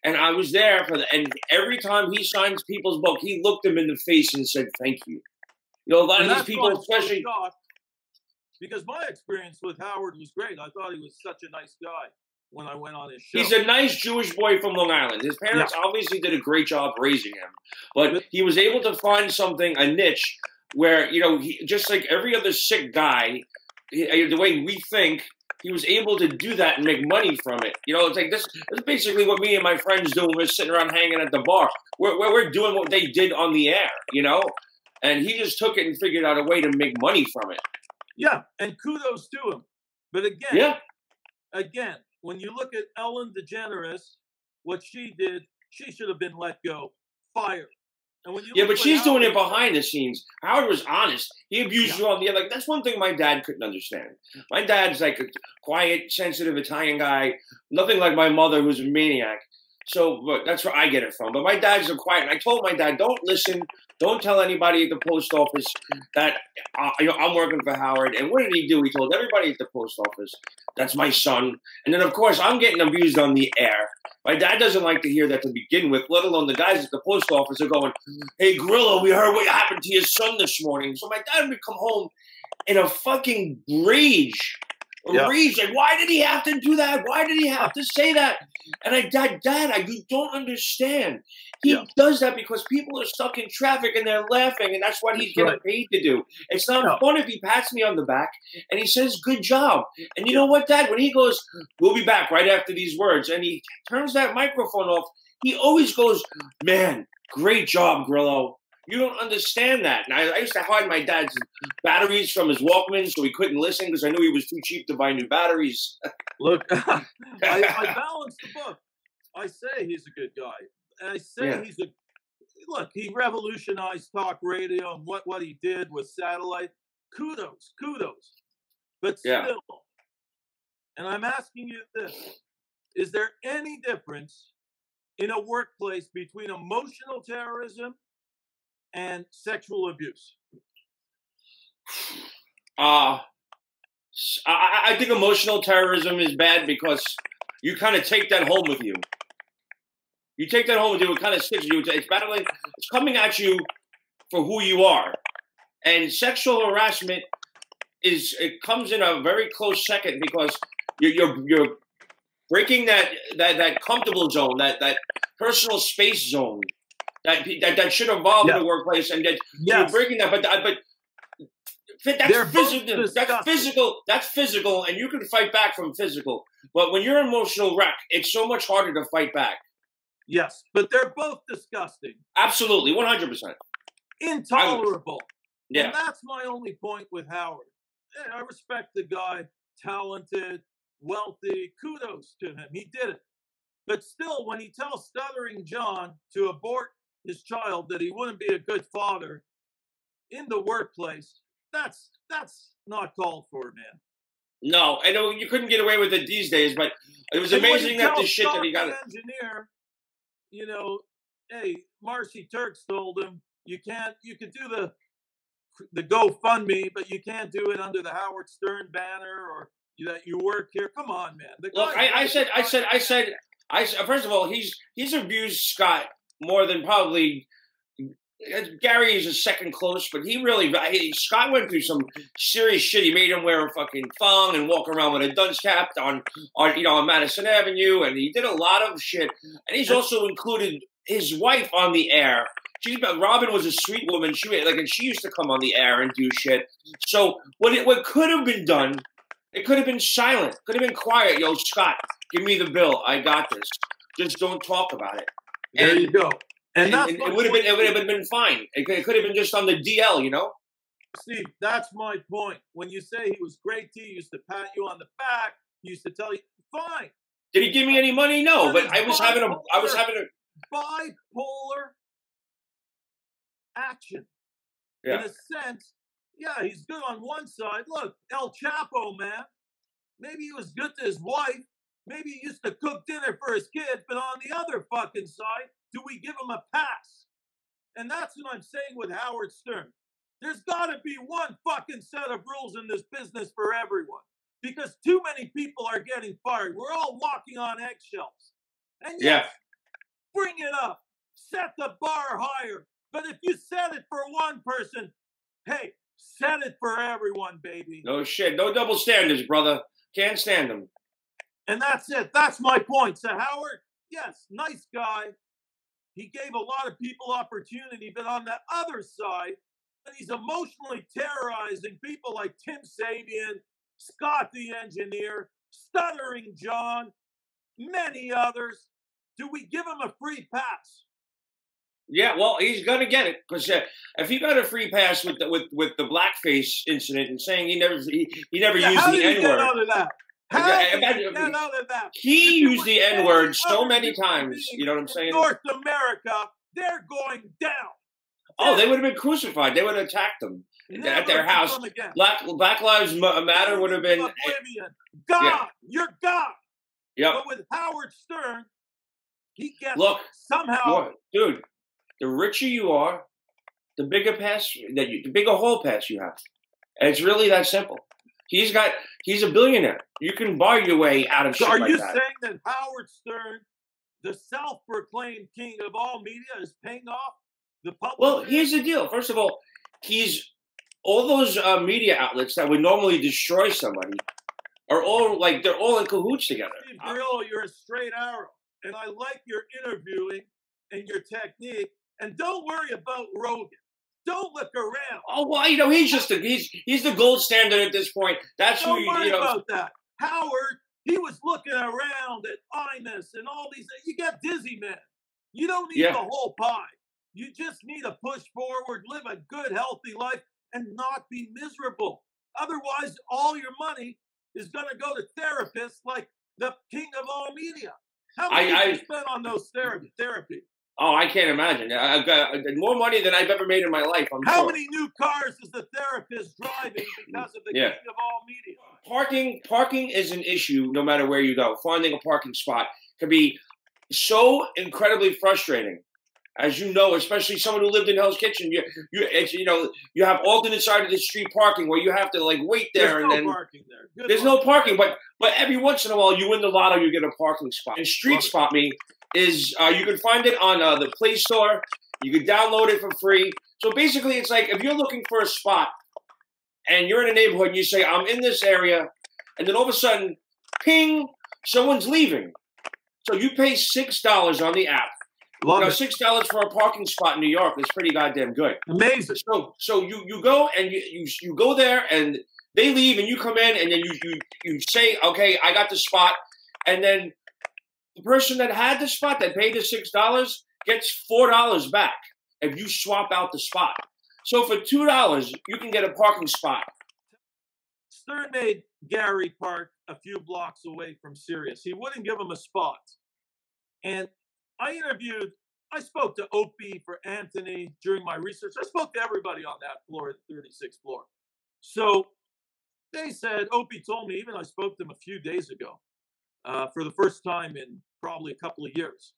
And I was there for the, and every time he signs people's book, he looked them in the face and said, "Thank you." You know, a lot And of these people, so especially because my experience with Howard was great. I thought he was such a nice guy when I went on his show. He's a nice Jewish boy from Long Island. His parents obviously did a great job raising him, but he was able to find something, a niche, where you know, he, just like every other sick guy, he, uh, the way we think, he was able to do that and make money from it. You know, it's like this. This is basically what me and my friends do when we're sitting around hanging at the bar. We're, we're, we're doing what they did on the air. You know, and he just took it and figured out a way to make money from it. yeah, and kudos to him. But again, Yeah, again, when you look at Ellen DeGeneres, what she did, she should have been let go, fired. And when you Yeah, but she's doing it behind the scenes. Howard was honest. He abused Yeah. you on the like. That's one thing my dad couldn't understand. Mm. My dad's like a quiet, sensitive Italian guy. Nothing like my mother, who's a maniac. So, but that's where I get it from. But my dad's a quiet. And I told my dad, don't listen. Don't tell anybody at the post office that uh, you know I'm working for Howard. And what did he do? He told everybody at the post office, "That's my son." And then, of course, I'm getting abused on the air. My dad doesn't like to hear that to begin with, let alone the guys at the post office are going, Hey, Grillo, we heard what happened to your son this morning. So my dad would come home in a fucking rage. Yeah. Like, why did he have to do that? Why did he have to say that? And I, Dad, Dad, I, you don't understand. He Yeah. does that because people are stuck in traffic and they're laughing, and that's what he's That's getting right. paid to do. It's not Yeah. fun if he pats me on the back and he says, Good job. And you know what, Dad? When he goes, We'll be back right after these words, and he turns that microphone off, he always goes, Man, great job, Grillo. You don't understand that. And I, I used to hide my dad's batteries from his Walkman so he couldn't listen because I knew he was too cheap to buy new batteries. Look, I, I balanced the book. I say he's a good guy. And I say Yeah. he's a look. He revolutionized talk radio and what what he did with satellite. Kudos, kudos. But Yeah. still, and I'm asking you this: Is there any difference in a workplace between emotional terrorism and sexual abuse? Uh, I, I- think emotional terrorism is bad because you kind of take that home with you. You take that home with you, it kind of sticks you. It's battling, it's coming at you for who you are. And sexual harassment is, it comes in a very close second because you're, you're, you're breaking that, that, that comfortable zone, that, that personal space zone that, that, that should evolve Yeah. in the workplace. And that Yes. you're breaking that, but but fi- They're that's physical. That's physical. That's physical, and you can fight back from physical. But when you're an emotional wreck, it's so much harder to fight back. Yes, but they're both disgusting, Absolutely, one hundred percent. intolerable. Yeah, And that's my only point with Howard. Eh, I respect the guy, talented, wealthy. Kudos to him. He did it. But still, when he tells Stuttering John to abort his child that he wouldn't be a good father in the workplace, that's that's not called for, man. no, I know you couldn't get away with it these days, but it was And amazing that the shit that he got. Stockman engineer, you know, hey, Marci Turks told him you can't. You could do the the GoFundMe, but you can't do it under the Howard Stern banner or that you work here. Come on, man. The Look, I, I said, I said, I said, I said. First of all, he's he's abused Scott more than probably. Uh, Gary is a second close, but he really he, Scott went through some serious shit. He made him wear a fucking thong and walk around with a dunce cap on on you know on Madison Avenue, and he did a lot of shit. And he's also included his wife on the air She's uh, Robin was a sweet woman. She like, and she used to come on the air and do shit. So what it what could have been done, it could have been silent. Could have been quiet. Yo, Scott, give me the bill. I got this. Just don't talk about it. There And- you go. And, And, and it would have been it would have been fine. It could, it could have been just on the DL, you know. Steve, that's my point. When you say he was great to you, he used to pat you on the back, he used to tell you, fine, Did he give me any money? No, but I was having a I was having a bipolar action. Yeah. In a sense, yeah, he's good on one side. Look, El Chapo, man. Maybe he was good to his wife. Maybe he used to cook dinner for his kids, but on the other fucking side, do we give him a pass? And that's what I'm saying with Howard Stern. There's got to be one fucking set of rules in this business for everyone because too many people are getting fired. We're all walking on eggshells. And Yeah. yes, bring it up, set the bar higher. But if you set it for one person, hey, set it for everyone, baby. no shit, no double standards, brother. Can't stand them. And that's it. That's my point. So Howard, yes, nice guy. He gave a lot of people opportunity, but on the other side, he's emotionally terrorizing people like Tim Sabean, Scott the engineer, Stuttering John, many others. Do we give him a free pass? Yeah, well, he's gonna get it because uh, if he got a free pass with the with with the blackface incident and saying he never he, he never Yeah, used the N word, out of that? Yeah, How did imagine- he get out he used the N word so many times. You know what I'm saying? North America, they're going down. Oh, they would have been crucified. They would have attacked them. Never at their house. Black Black Lives uh, Matter would have been. Eh, oblivion. God, Yeah. you're God. Yep. But with Howard Stern, he gets Look, somehow. Look, dude, the richer you are, the bigger pass that you, the bigger hall pass you have. And it's really that simple. He's got, he's a billionaire. You can buy your way out of So shit are like you that. saying that Howard Stern, the self-proclaimed king of all media, is paying off the public? Well, here's the deal. First of all, he's all those uh, media outlets that would normally destroy somebody are all like they're all in cahoots together. Steve Grillo, you're a straight arrow, and I like your interviewing and your technique. And don't worry about Rogan. Don't look around. Oh well, you know he's just a, he's he's the gold standard at this point. That's who Don't you, worry you know. about that. Howard, he was looking around at Inus and all these. You got dizzy, man. You don't need Yeah. the whole pie. You just need to push forward, live a good, healthy life, and not be miserable. Otherwise, all your money is going to go to therapists like the king of all media. How much I- you I- spend on those therapy? therapy? Oh, I can't imagine. I've got uh, more money than I've ever made in my life. I'm How sure. many new cars is the therapist driving because of the Yeah. king of all media? parking parking is an issue no matter where you go finding a parking spot can be so incredibly frustrating as you know especially someone who lived in hell's kitchen you you it's, you know you have alternate side of the street parking where you have to like wait there There's and no then parking there. Good there's luck. no parking but but every once in a while you win the lotto you get a parking spot and street Love it. spot me is uh, you can find it on uh, the play store. You can download it for free. So basically it's like if you're looking for a spot and you're in a neighborhood and you say i'm in this area and then all of a sudden ping someone's leaving. So you pay six dollars on the app. Love you know six dollars for a parking spot in new york is pretty goddamn good. Amazing. so so you you go and you you, you go there and they leave and you come in and then you you you say okay I got the spot and then the person that had the spot that paid the six dollars gets four dollars back if you swap out the spot. So for two dollars you can get a parking spot. Stern made Gary Park a few blocks away from Sirius. He wouldn't give him a spot. And I interviewed, I spoke to Opie for Anthony during my research. I spoke to everybody on that floor, the 36th floor. So they said, Opie told me, even I spoke to him a few days ago uh, for the first time in probably a couple of years.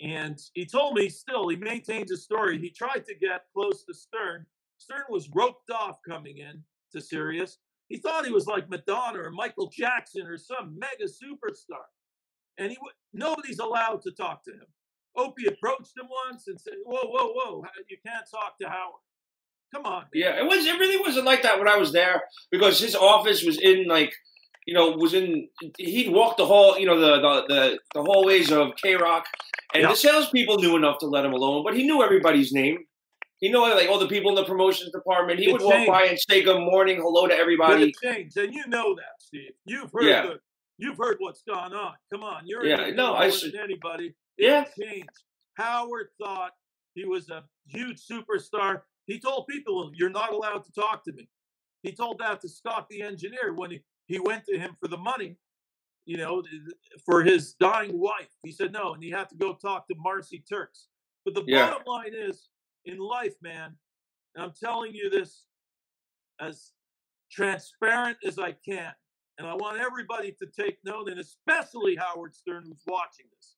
And he told me still, he maintains his story. He tried to get close to Stern. Stern was roped off coming in to Sirius. He thought he was like Madonna or Michael Jackson or some mega superstar. And he nobody's allowed to talk to him. Opie approached him once and said, Whoa, whoa, whoa, you can't talk to Howard. Come on. man." Yeah, it was it really wasn't like that when I was there because his office was in like you know, was in. He'd walk the hall, you know, the the the, the hallways of K Rock, and Yeah. the salespeople knew enough to let him alone. But he knew everybody's name. He knew like all the people in the promotions department. He would walk by and say good morning, hello to everybody. it changed, and you know that, Steve. You've heard Yeah. the, you've heard what's gone on. Come on, you're Yeah, no, I than s- anybody. Yeah. changed. Howard thought he was a huge superstar. He told people, "You're not allowed to talk to me." He told that to Scott, the engineer, when he, he went to him for the money. You know, for his dying wife. He said no, and he had to go talk to Marci Turks. But the Yeah. bottom line is, in life, man, and I'm telling you this as transparent as I can. And I want everybody to take note, and especially Howard Stern who's watching this.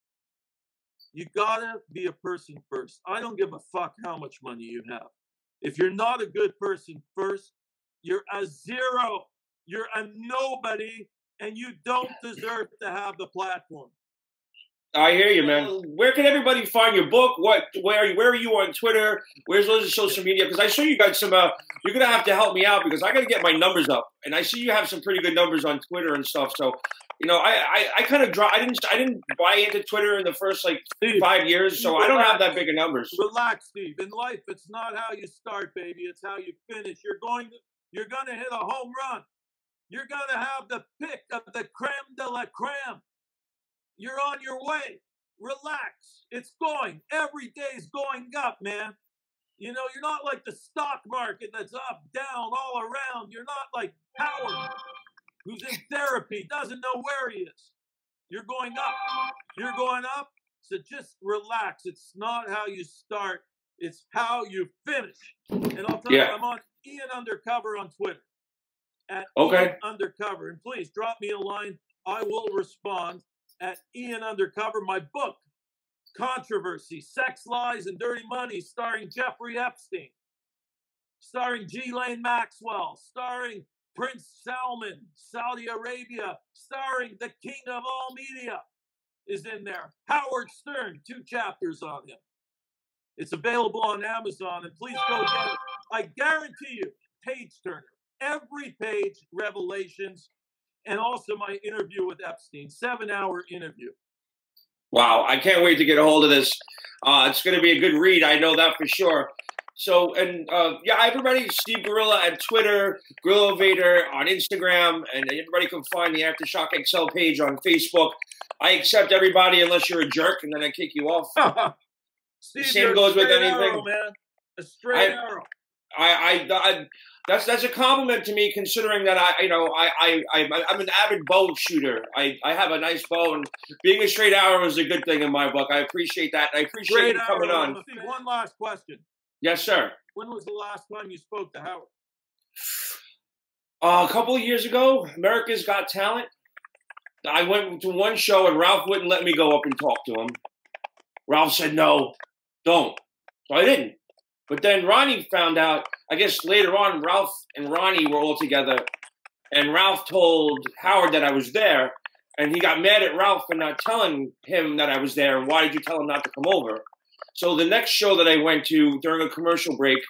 You gotta be a person first. I don't give a fuck how much money you have. If you're not a good person first, you're a zero. You're a nobody, and you don't deserve to have the platform. I hear you, man. Where can everybody find your book? What? Where? Where are you on Twitter? Where's those social media? Because I saw you got some. Uh, you're gonna have to help me out because I got to get my numbers up, and I see you have some pretty good numbers on Twitter and stuff. So, you know, I I, I kind of draw. I didn't I didn't buy into Twitter in the first like Steve, five years, so I don't have that big of numbers. relax, Steve. In life, it's not how you start, baby. It's how you finish. You're going to, you're going to hit a home run. You're going to have the pick of the creme de la creme. You're on your way. Relax. It's going. Every day's going up, man. You know, you're not like the stock market that's up, down, all around. You're not like Howard, who's in therapy, doesn't know where he is. You're going up. You're going up. So just relax. It's not how you start, it's how you finish. And I'll tell Yeah. you, I'm on Ian Undercover on Twitter. At Okay. Ian Undercover. And please drop me a line. I will respond at Ian Undercover. My book, Controversy, Sex, Lies, and Dirty Money, starring Jeffrey Epstein, starring Ghislaine Maxwell, starring Prince Salman, Saudi Arabia, starring the king of all media, is in there. Howard Stern, two chapters on him. It's available on Amazon, and please go get it. I guarantee you, page turner. Every page, revelations, and also my interview with Epstein, seven hour interview. Wow, I can't wait to get a hold of this. Uh, it's going to be a good read. I know that for sure. So, and uh, yeah, everybody, Steve Gorilla at Twitter, Gorilla Vader on Instagram, and everybody can find the Aftershock XL page on Facebook. I accept everybody unless you're a jerk, and then I kick you off. Steve, Same goes with anything. arrow, man. A straight I- arrow. I, I, I, that's that's a compliment to me, considering that I, you know, I, I, I I'm an avid bow shooter. I, I have a nice bow, and being a straight arrow is a good thing in my book. I appreciate that. I appreciate Straight you coming on. One last question. Yes, sir. When was the last time you spoke to Howard? Uh, a couple of years ago, America's Got Talent. I went to one show and Ralph wouldn't let me go up and talk to him. Ralph said, no, don't. So I didn't. But then Ronnie found out, I guess later on, Ralph and Ronnie were all together. And Ralph told Howard that I was there. And he got mad at Ralph for not telling him that I was there. And why did you tell him not to come over? So the next show that I went to during a commercial break,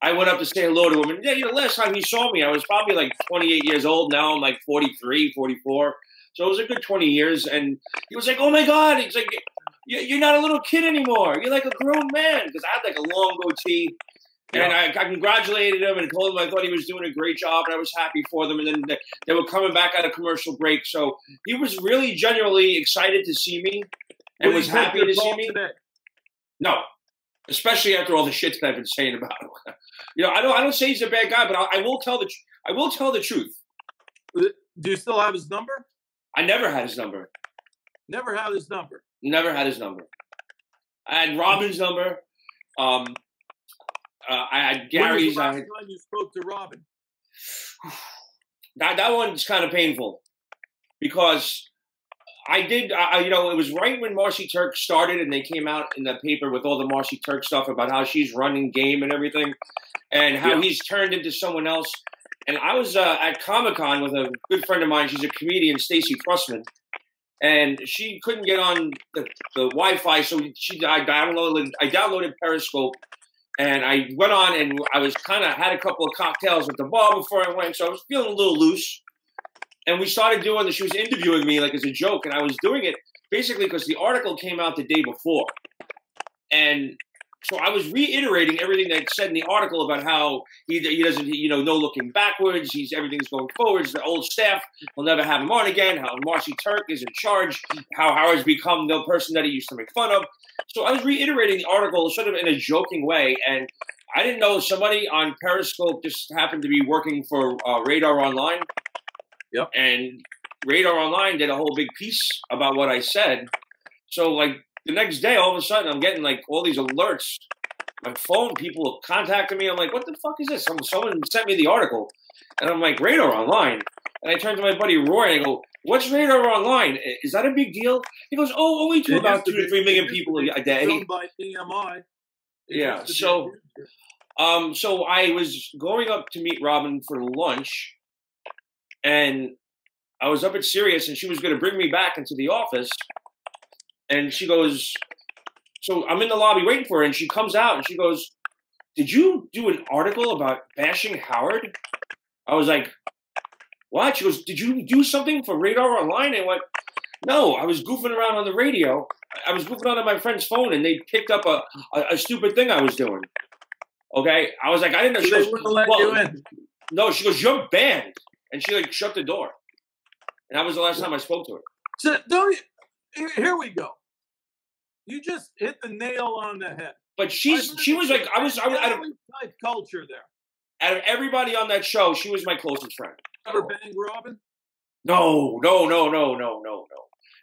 I went up to say hello to him. And yeah, you know, last time he saw me, I was probably like 28 years old. Now I'm like 43, 44. So it was a good 20 years. And he was like, oh my God. He's like, "You- you're not a little kid anymore. You're like a grown man. Because I had like a long goatee. And I, I congratulated him and told him I thought he was doing a great job and I was happy for them. And then they, they were coming back at a commercial break. So he was really genuinely excited to see me and Will was happy to see me. Today? No, especially after all the shit that I've been saying about him. You know, I don't. I don't say he's a bad guy, but I, I will tell the. tr- I will tell the truth. Uh, do you still have his number? I never had his number. Never had his number. Never had his number. I had Robin's number. Um, uh, I had Gary's. When was the I last time you spoke to Robin? that that one's kind of painful because I did. I, I- you know, it was right when Marci Turk started, and they came out in the paper with all the Marci Turk stuff about how she's running game and everything, and how Yeah. he's turned into someone else. And I was uh, at Comic Con with a good friend of mine. She's a comedian, Stacy Trussman, and she couldn't get on the, the Wi-Fi, so she I downloaded I downloaded Periscope, and I went on and I was kind of had a couple of cocktails at the bar before I went, so I was feeling a little loose. and we started doing the. She was interviewing me like as a joke, and I was doing it basically because the article came out the day before, and so I was reiterating everything that said in the article about how he, he doesn't, you know, no looking backwards. He's everything's going forwards. The old staff will never have him on again. How Marci Turk is in charge. How Howard's become the person that he used to make fun of. So I was reiterating the article sort of in a joking way, and I didn't know somebody on Periscope just happened to be working for uh, Radar Online. Yep. And Radar Online did a whole big piece about what I said. So like the next day, all of a sudden, I'm getting like all these alerts. My phone, people contacting me. I'm like, what the fuck is this? Someone, sent me the article. And I'm like, Radar Online. And I turn to my buddy Roy and I go, what's Radar Online? Is that a big deal? He goes, oh, only to It about two to three million it used to people a day. Owned by AMI. It Yeah, used to be so- Um, so I was going up to meet Robin for lunch, and I was up at Sirius, and she was going to bring me back into the office, and she goes, "So I'm in the lobby waiting for her," and she comes out and she goes, "Did you do an article about bashing Howard?" I was like, "What?" She goes, "Did you do something for Radar Online?" And I went, "No, I was goofing around on the radio. I was goofing around on my friend's phone, and they picked up a, a, a stupid thing I was doing." Okay, I was like, I didn't know. She goes, "Well, you in. No, she goes, you're banned, and she like shut the door. And that was the last time I spoke to her. So don't you, here- we go. You just hit the nail on the head. But she's she was like, I was, I was out of, culture there. out of everybody on that show, she was my closest friend. Ever banged Robin? No, no, no, no, no, no, no.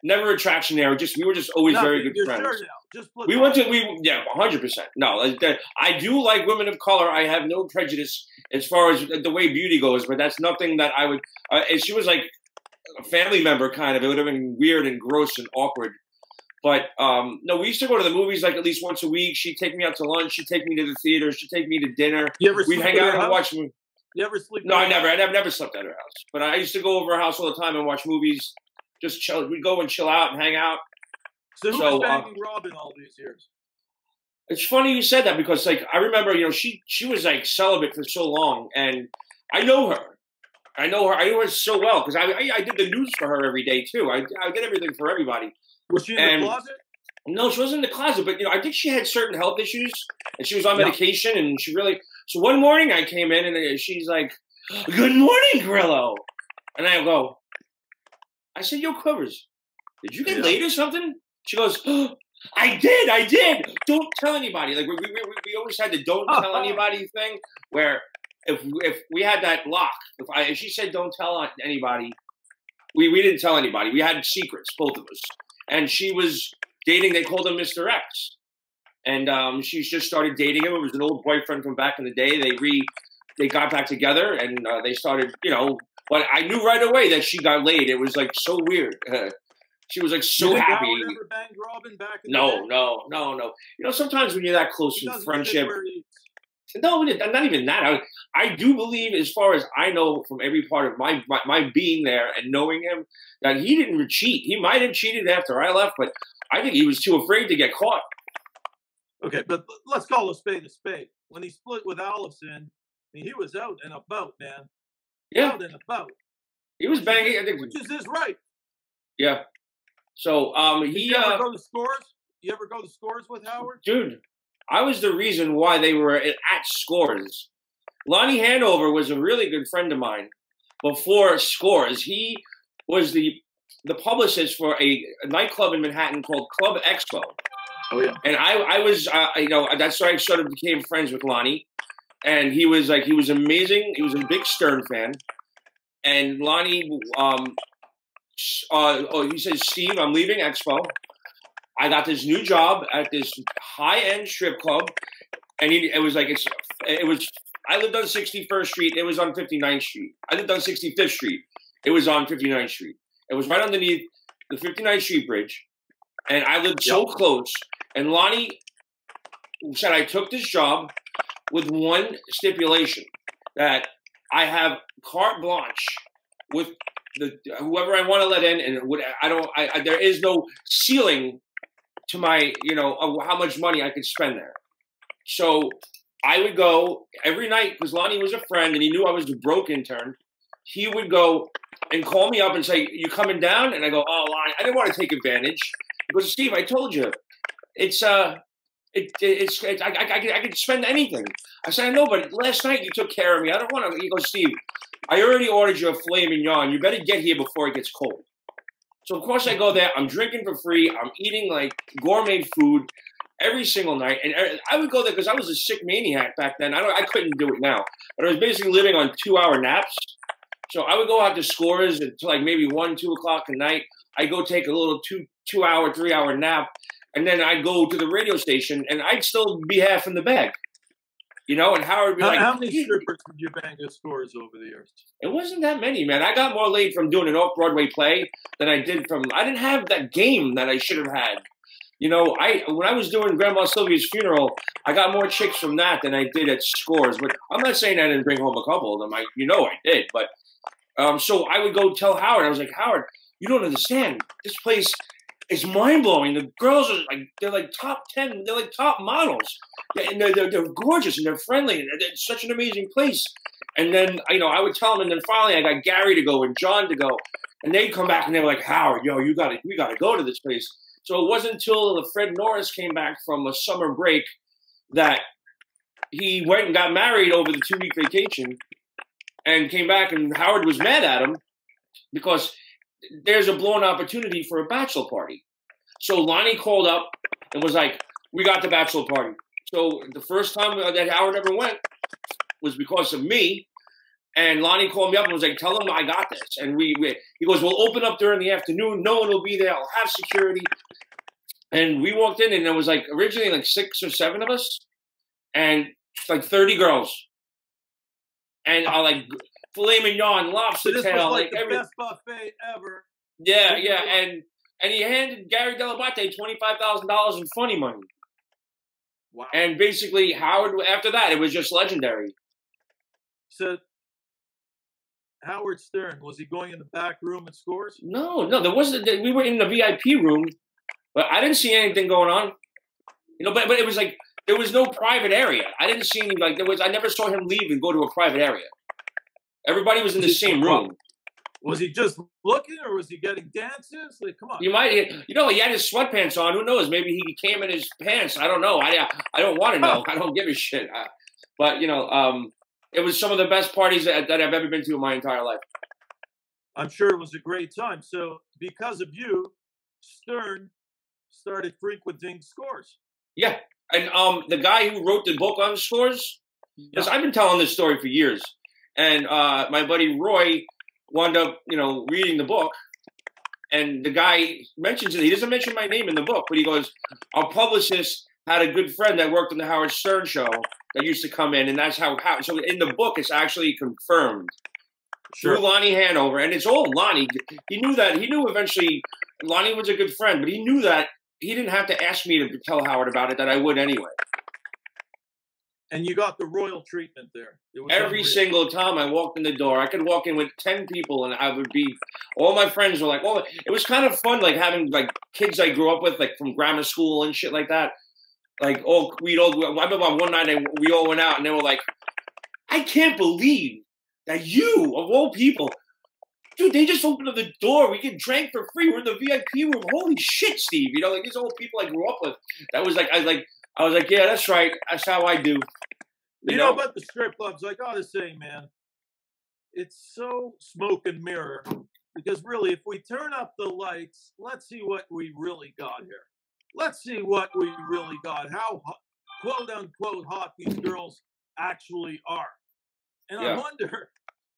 Never attraction there. Just we were just always very good friends. sure. Just We went to we yeah, hundred percent. No, I do like women of color. I have no prejudice as far as the way beauty goes, but that's nothing that I would. Uh, and she was like a family member, kind of. It would have been weird and gross and awkward. But um, no, we used to go to the movies like at least once a week. She'd take me out to lunch. She'd take me to the theater. She'd take me to dinner. You ever We'd hang out and house? watch. movies. You ever sleep? No, I never. I never, never slept at her house. But I used to go over her house all the time and watch movies. Just chill. We'd go and chill out and hang out. So who So, was uh, Robin all these years? It's funny you said that because like I remember, you know, she she was like celibate for so long, and I know her. I know her. I know her so well because I, I I did the news for her every day too. I I did everything for everybody. Was she in and- the closet? No, she wasn't in the closet, but you know, I think she had certain health issues, and she was on Yeah. medication, and she really. So one morning I came in, and uh, she's like, "Good morning, Grillo," and I go, "I said, yo, Quivers, did you get Yeah. laid or something?" She goes, "I did, I did. Don't tell anybody." Like we we, we, we always had the "don't tell anybody" thing, where if if we had that lock, if I if she said "don't tell anybody," we we didn't tell anybody. We had secrets, both of us, and she was dating. They called him Mr. X, and um, she's just started dating him. It was an old boyfriend from back in the day. They re they got back together, and uh, they started, you know. But I knew right away that she got laid. It was like so weird. she was like so happy. Ever banged Robin back in the No, no, no, no. You know, sometimes when you're that close in friendship, no, not even that. I, I do believe, as far as I know from every part of my, my my being there and knowing him, that he didn't cheat. He might have cheated after I left, but I think he was too afraid to get caught. Okay, but let's call a spade a spade. When he split with Alison, I mean, he was out and about, man. Yeah, Out and about. he was banging. I think, Which is his right. yeah. So, um, Did he, you ever uh, go to scores? You ever go to scores with Howard? dude, I was the reason why they were at, at Scores. Lonnie Hanover was a really good friend of mine before Scores. He was the the publicist for a, a nightclub in Manhattan called Club Expo. Oh yeah. and I, I was, uh, you know, that's where I sort of became friends with Lonnie, and he was like, he was amazing. He was a big Stern fan, and Lonnie, um, uh, oh, he says, Steve, I'm leaving Expo. I got this new job at this high end strip club, and he, it was like it's, it was. I lived on 61st Street. It was on 59th Street. I lived on 65th Street. It was on 59th Street. It was right underneath the 59th Street Bridge, and I lived so close. And Lonnie said I took this job with one stipulation that I have carte blanche with the whoever I want to let in, and what I don't. I, I, there is no ceiling to my, you know, how much money I could spend there. So I would go every night because Lonnie was a friend and he knew I was a broke intern. he would go and call me up and say, "You coming down?" And I go, "Oh, Lonnie, I didn't want to take advantage." He goes, "Steve, I told you, it's uh, it, it's, it's I, I, I, I could spend anything." I said, "I know, but last night you took care of me. I don't want to." He goes, "Steve, I already ordered you a filet mignon. You better get here before it gets cold." So of course I go there. I'm drinking for free. I'm eating like gourmet food every single night, and uh, I would go there because I was a sick maniac back then. I don't, I couldn't do it now, but I was basically living on two hour naps. So I would go out to Scores until like maybe one, two o'clock at night. I go take a little two, two hour, three hour nap, and then I'd go to the radio station, and I'd still be half in the bag. You know, and Howard would be How, like, how many strippers did you bang at scores over the years? It wasn't that many, man. I got more laid from doing an off Broadway play than I did from. I didn't have that game that I should have had. You know, I when I was doing Grandma Sylvia's funeral, I got more chicks from that than I did at Scores. But I'm not saying I didn't bring home a couple of them. I, you know, I did. But um, so I would go tell Howard. I was like, Howard, you don't understand. This place is mind blowing. The girls are like they're like top ten. They're like top models, and they're, they're they're gorgeous and they're friendly. And it's such an amazing place. And then you know I would tell them, and then finally I got Gary to go and John to go, and they'd come back and they were like, Howard, yo, you got to we got to go to this place. So it wasn't until the Fred Norris came back from a summer break that he went and got married over the two week vacation and came back and Howard was mad at him because there's a blown opportunity for a bachelor party. So Lonnie called up and was like, "We got the bachelor party." So the first time that Howard ever went was because of me. And Lonnie called me up and was like, "Tell him I got this." And we, we he goes, "We'll open up during the afternoon. No one will be there. I'll have security." And we walked in, and there was like originally like six or seven of us, and like thirty girls, and I like filet mignon, lobster this tail, was like like the every, best buffet ever. yeah, yeah, and and he handed Gary Dell'Abate twenty five thousand dollars in funny money, Wow. and basically Howard. After that, it was just legendary. so Howard Stern was he going in the back room at scores? No, no, there wasn't. We were in the VIP room, but I didn't see anything going on. You know, but but it was like there was no private area. I didn't see any like there was. I never saw him leave and go to a private area. Everybody was in the same room. Was he just looking, or was he getting dances? Like, come on. You might, you know, he had his sweatpants on. Who knows? Maybe he came in his pants. I don't know. I I don't want to know. I don't give a shit. I, but you know, um, it was some of the best parties that, that I've ever been to in my entire life. I'm sure it was a great time. So, because of you, Stern started frequenting scores. Yeah, and um, the guy who wrote the book on scores, because I've been telling this story for years, and uh, my buddy Roy wound up, you know, reading the book, and the guy mentions it. He doesn't mention my name in the book, but he goes, "Our publicist had a good friend that worked on the Howard Stern show that used to come in, and that's how." how so in the book, it's actually confirmed Sure. through Lonnie Hanover, and it's all Lonnie. He knew that. He knew eventually Lonnie was a good friend, but he knew that he didn't have to ask me to tell Howard about it. That I would anyway. And you got the royal treatment there. Every unreal. single time I walked in the door, I could walk in with ten people, and I would be. All my friends were like, "Oh, it was kind of fun, like having like kids I grew up with, like from grammar school and shit like that." Like, oh, we'd all. I remember one night I, we all went out, and they were like, "I can't believe that you, of all people, dude, they just opened up the door. We get drank for free. We're in the VIP room. Holy shit, Steve! You know, like these old people I grew up with. That was like, I like, I was like, yeah, that's right. That's how I do. You know about the strip clubs? I gotta say, man, it's so smoke and mirror. Because really, if we turn up the lights, let's see what we really got here. Let's see what we really got. How quote unquote hot these girls actually are. And I wonder,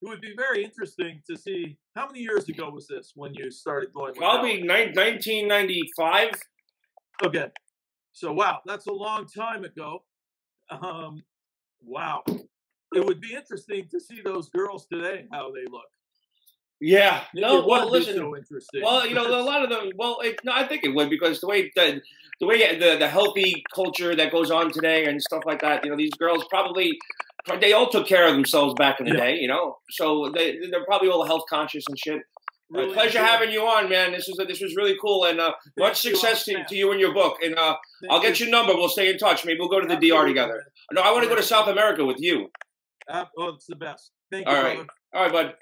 it would be very interesting to see how many years ago was this when you started going? Probably Howard? 1995. Okay. So wow, that's a long time ago. Um, wow. It would be interesting to see those girls today, how they look. Yeah. No, it well, would be listen. so interesting. Well, you know, a lot of them. Well, it, no, I think it would because the way the the way the the healthy culture that goes on today and stuff like that. You know, these girls probably they all took care of themselves back in the Yeah. day. You know, so they they're probably all health conscious and shit. Uh, Really pleasure having you on, man. This was this was really cool, and uh, much success to, to you and your book. And uh, I'll get your number. We'll stay in touch. Maybe we'll go to the DR together. No, I want to go to South America with you. Ab- Oh, it's the best. Thank you, All right. brother. All right, bud.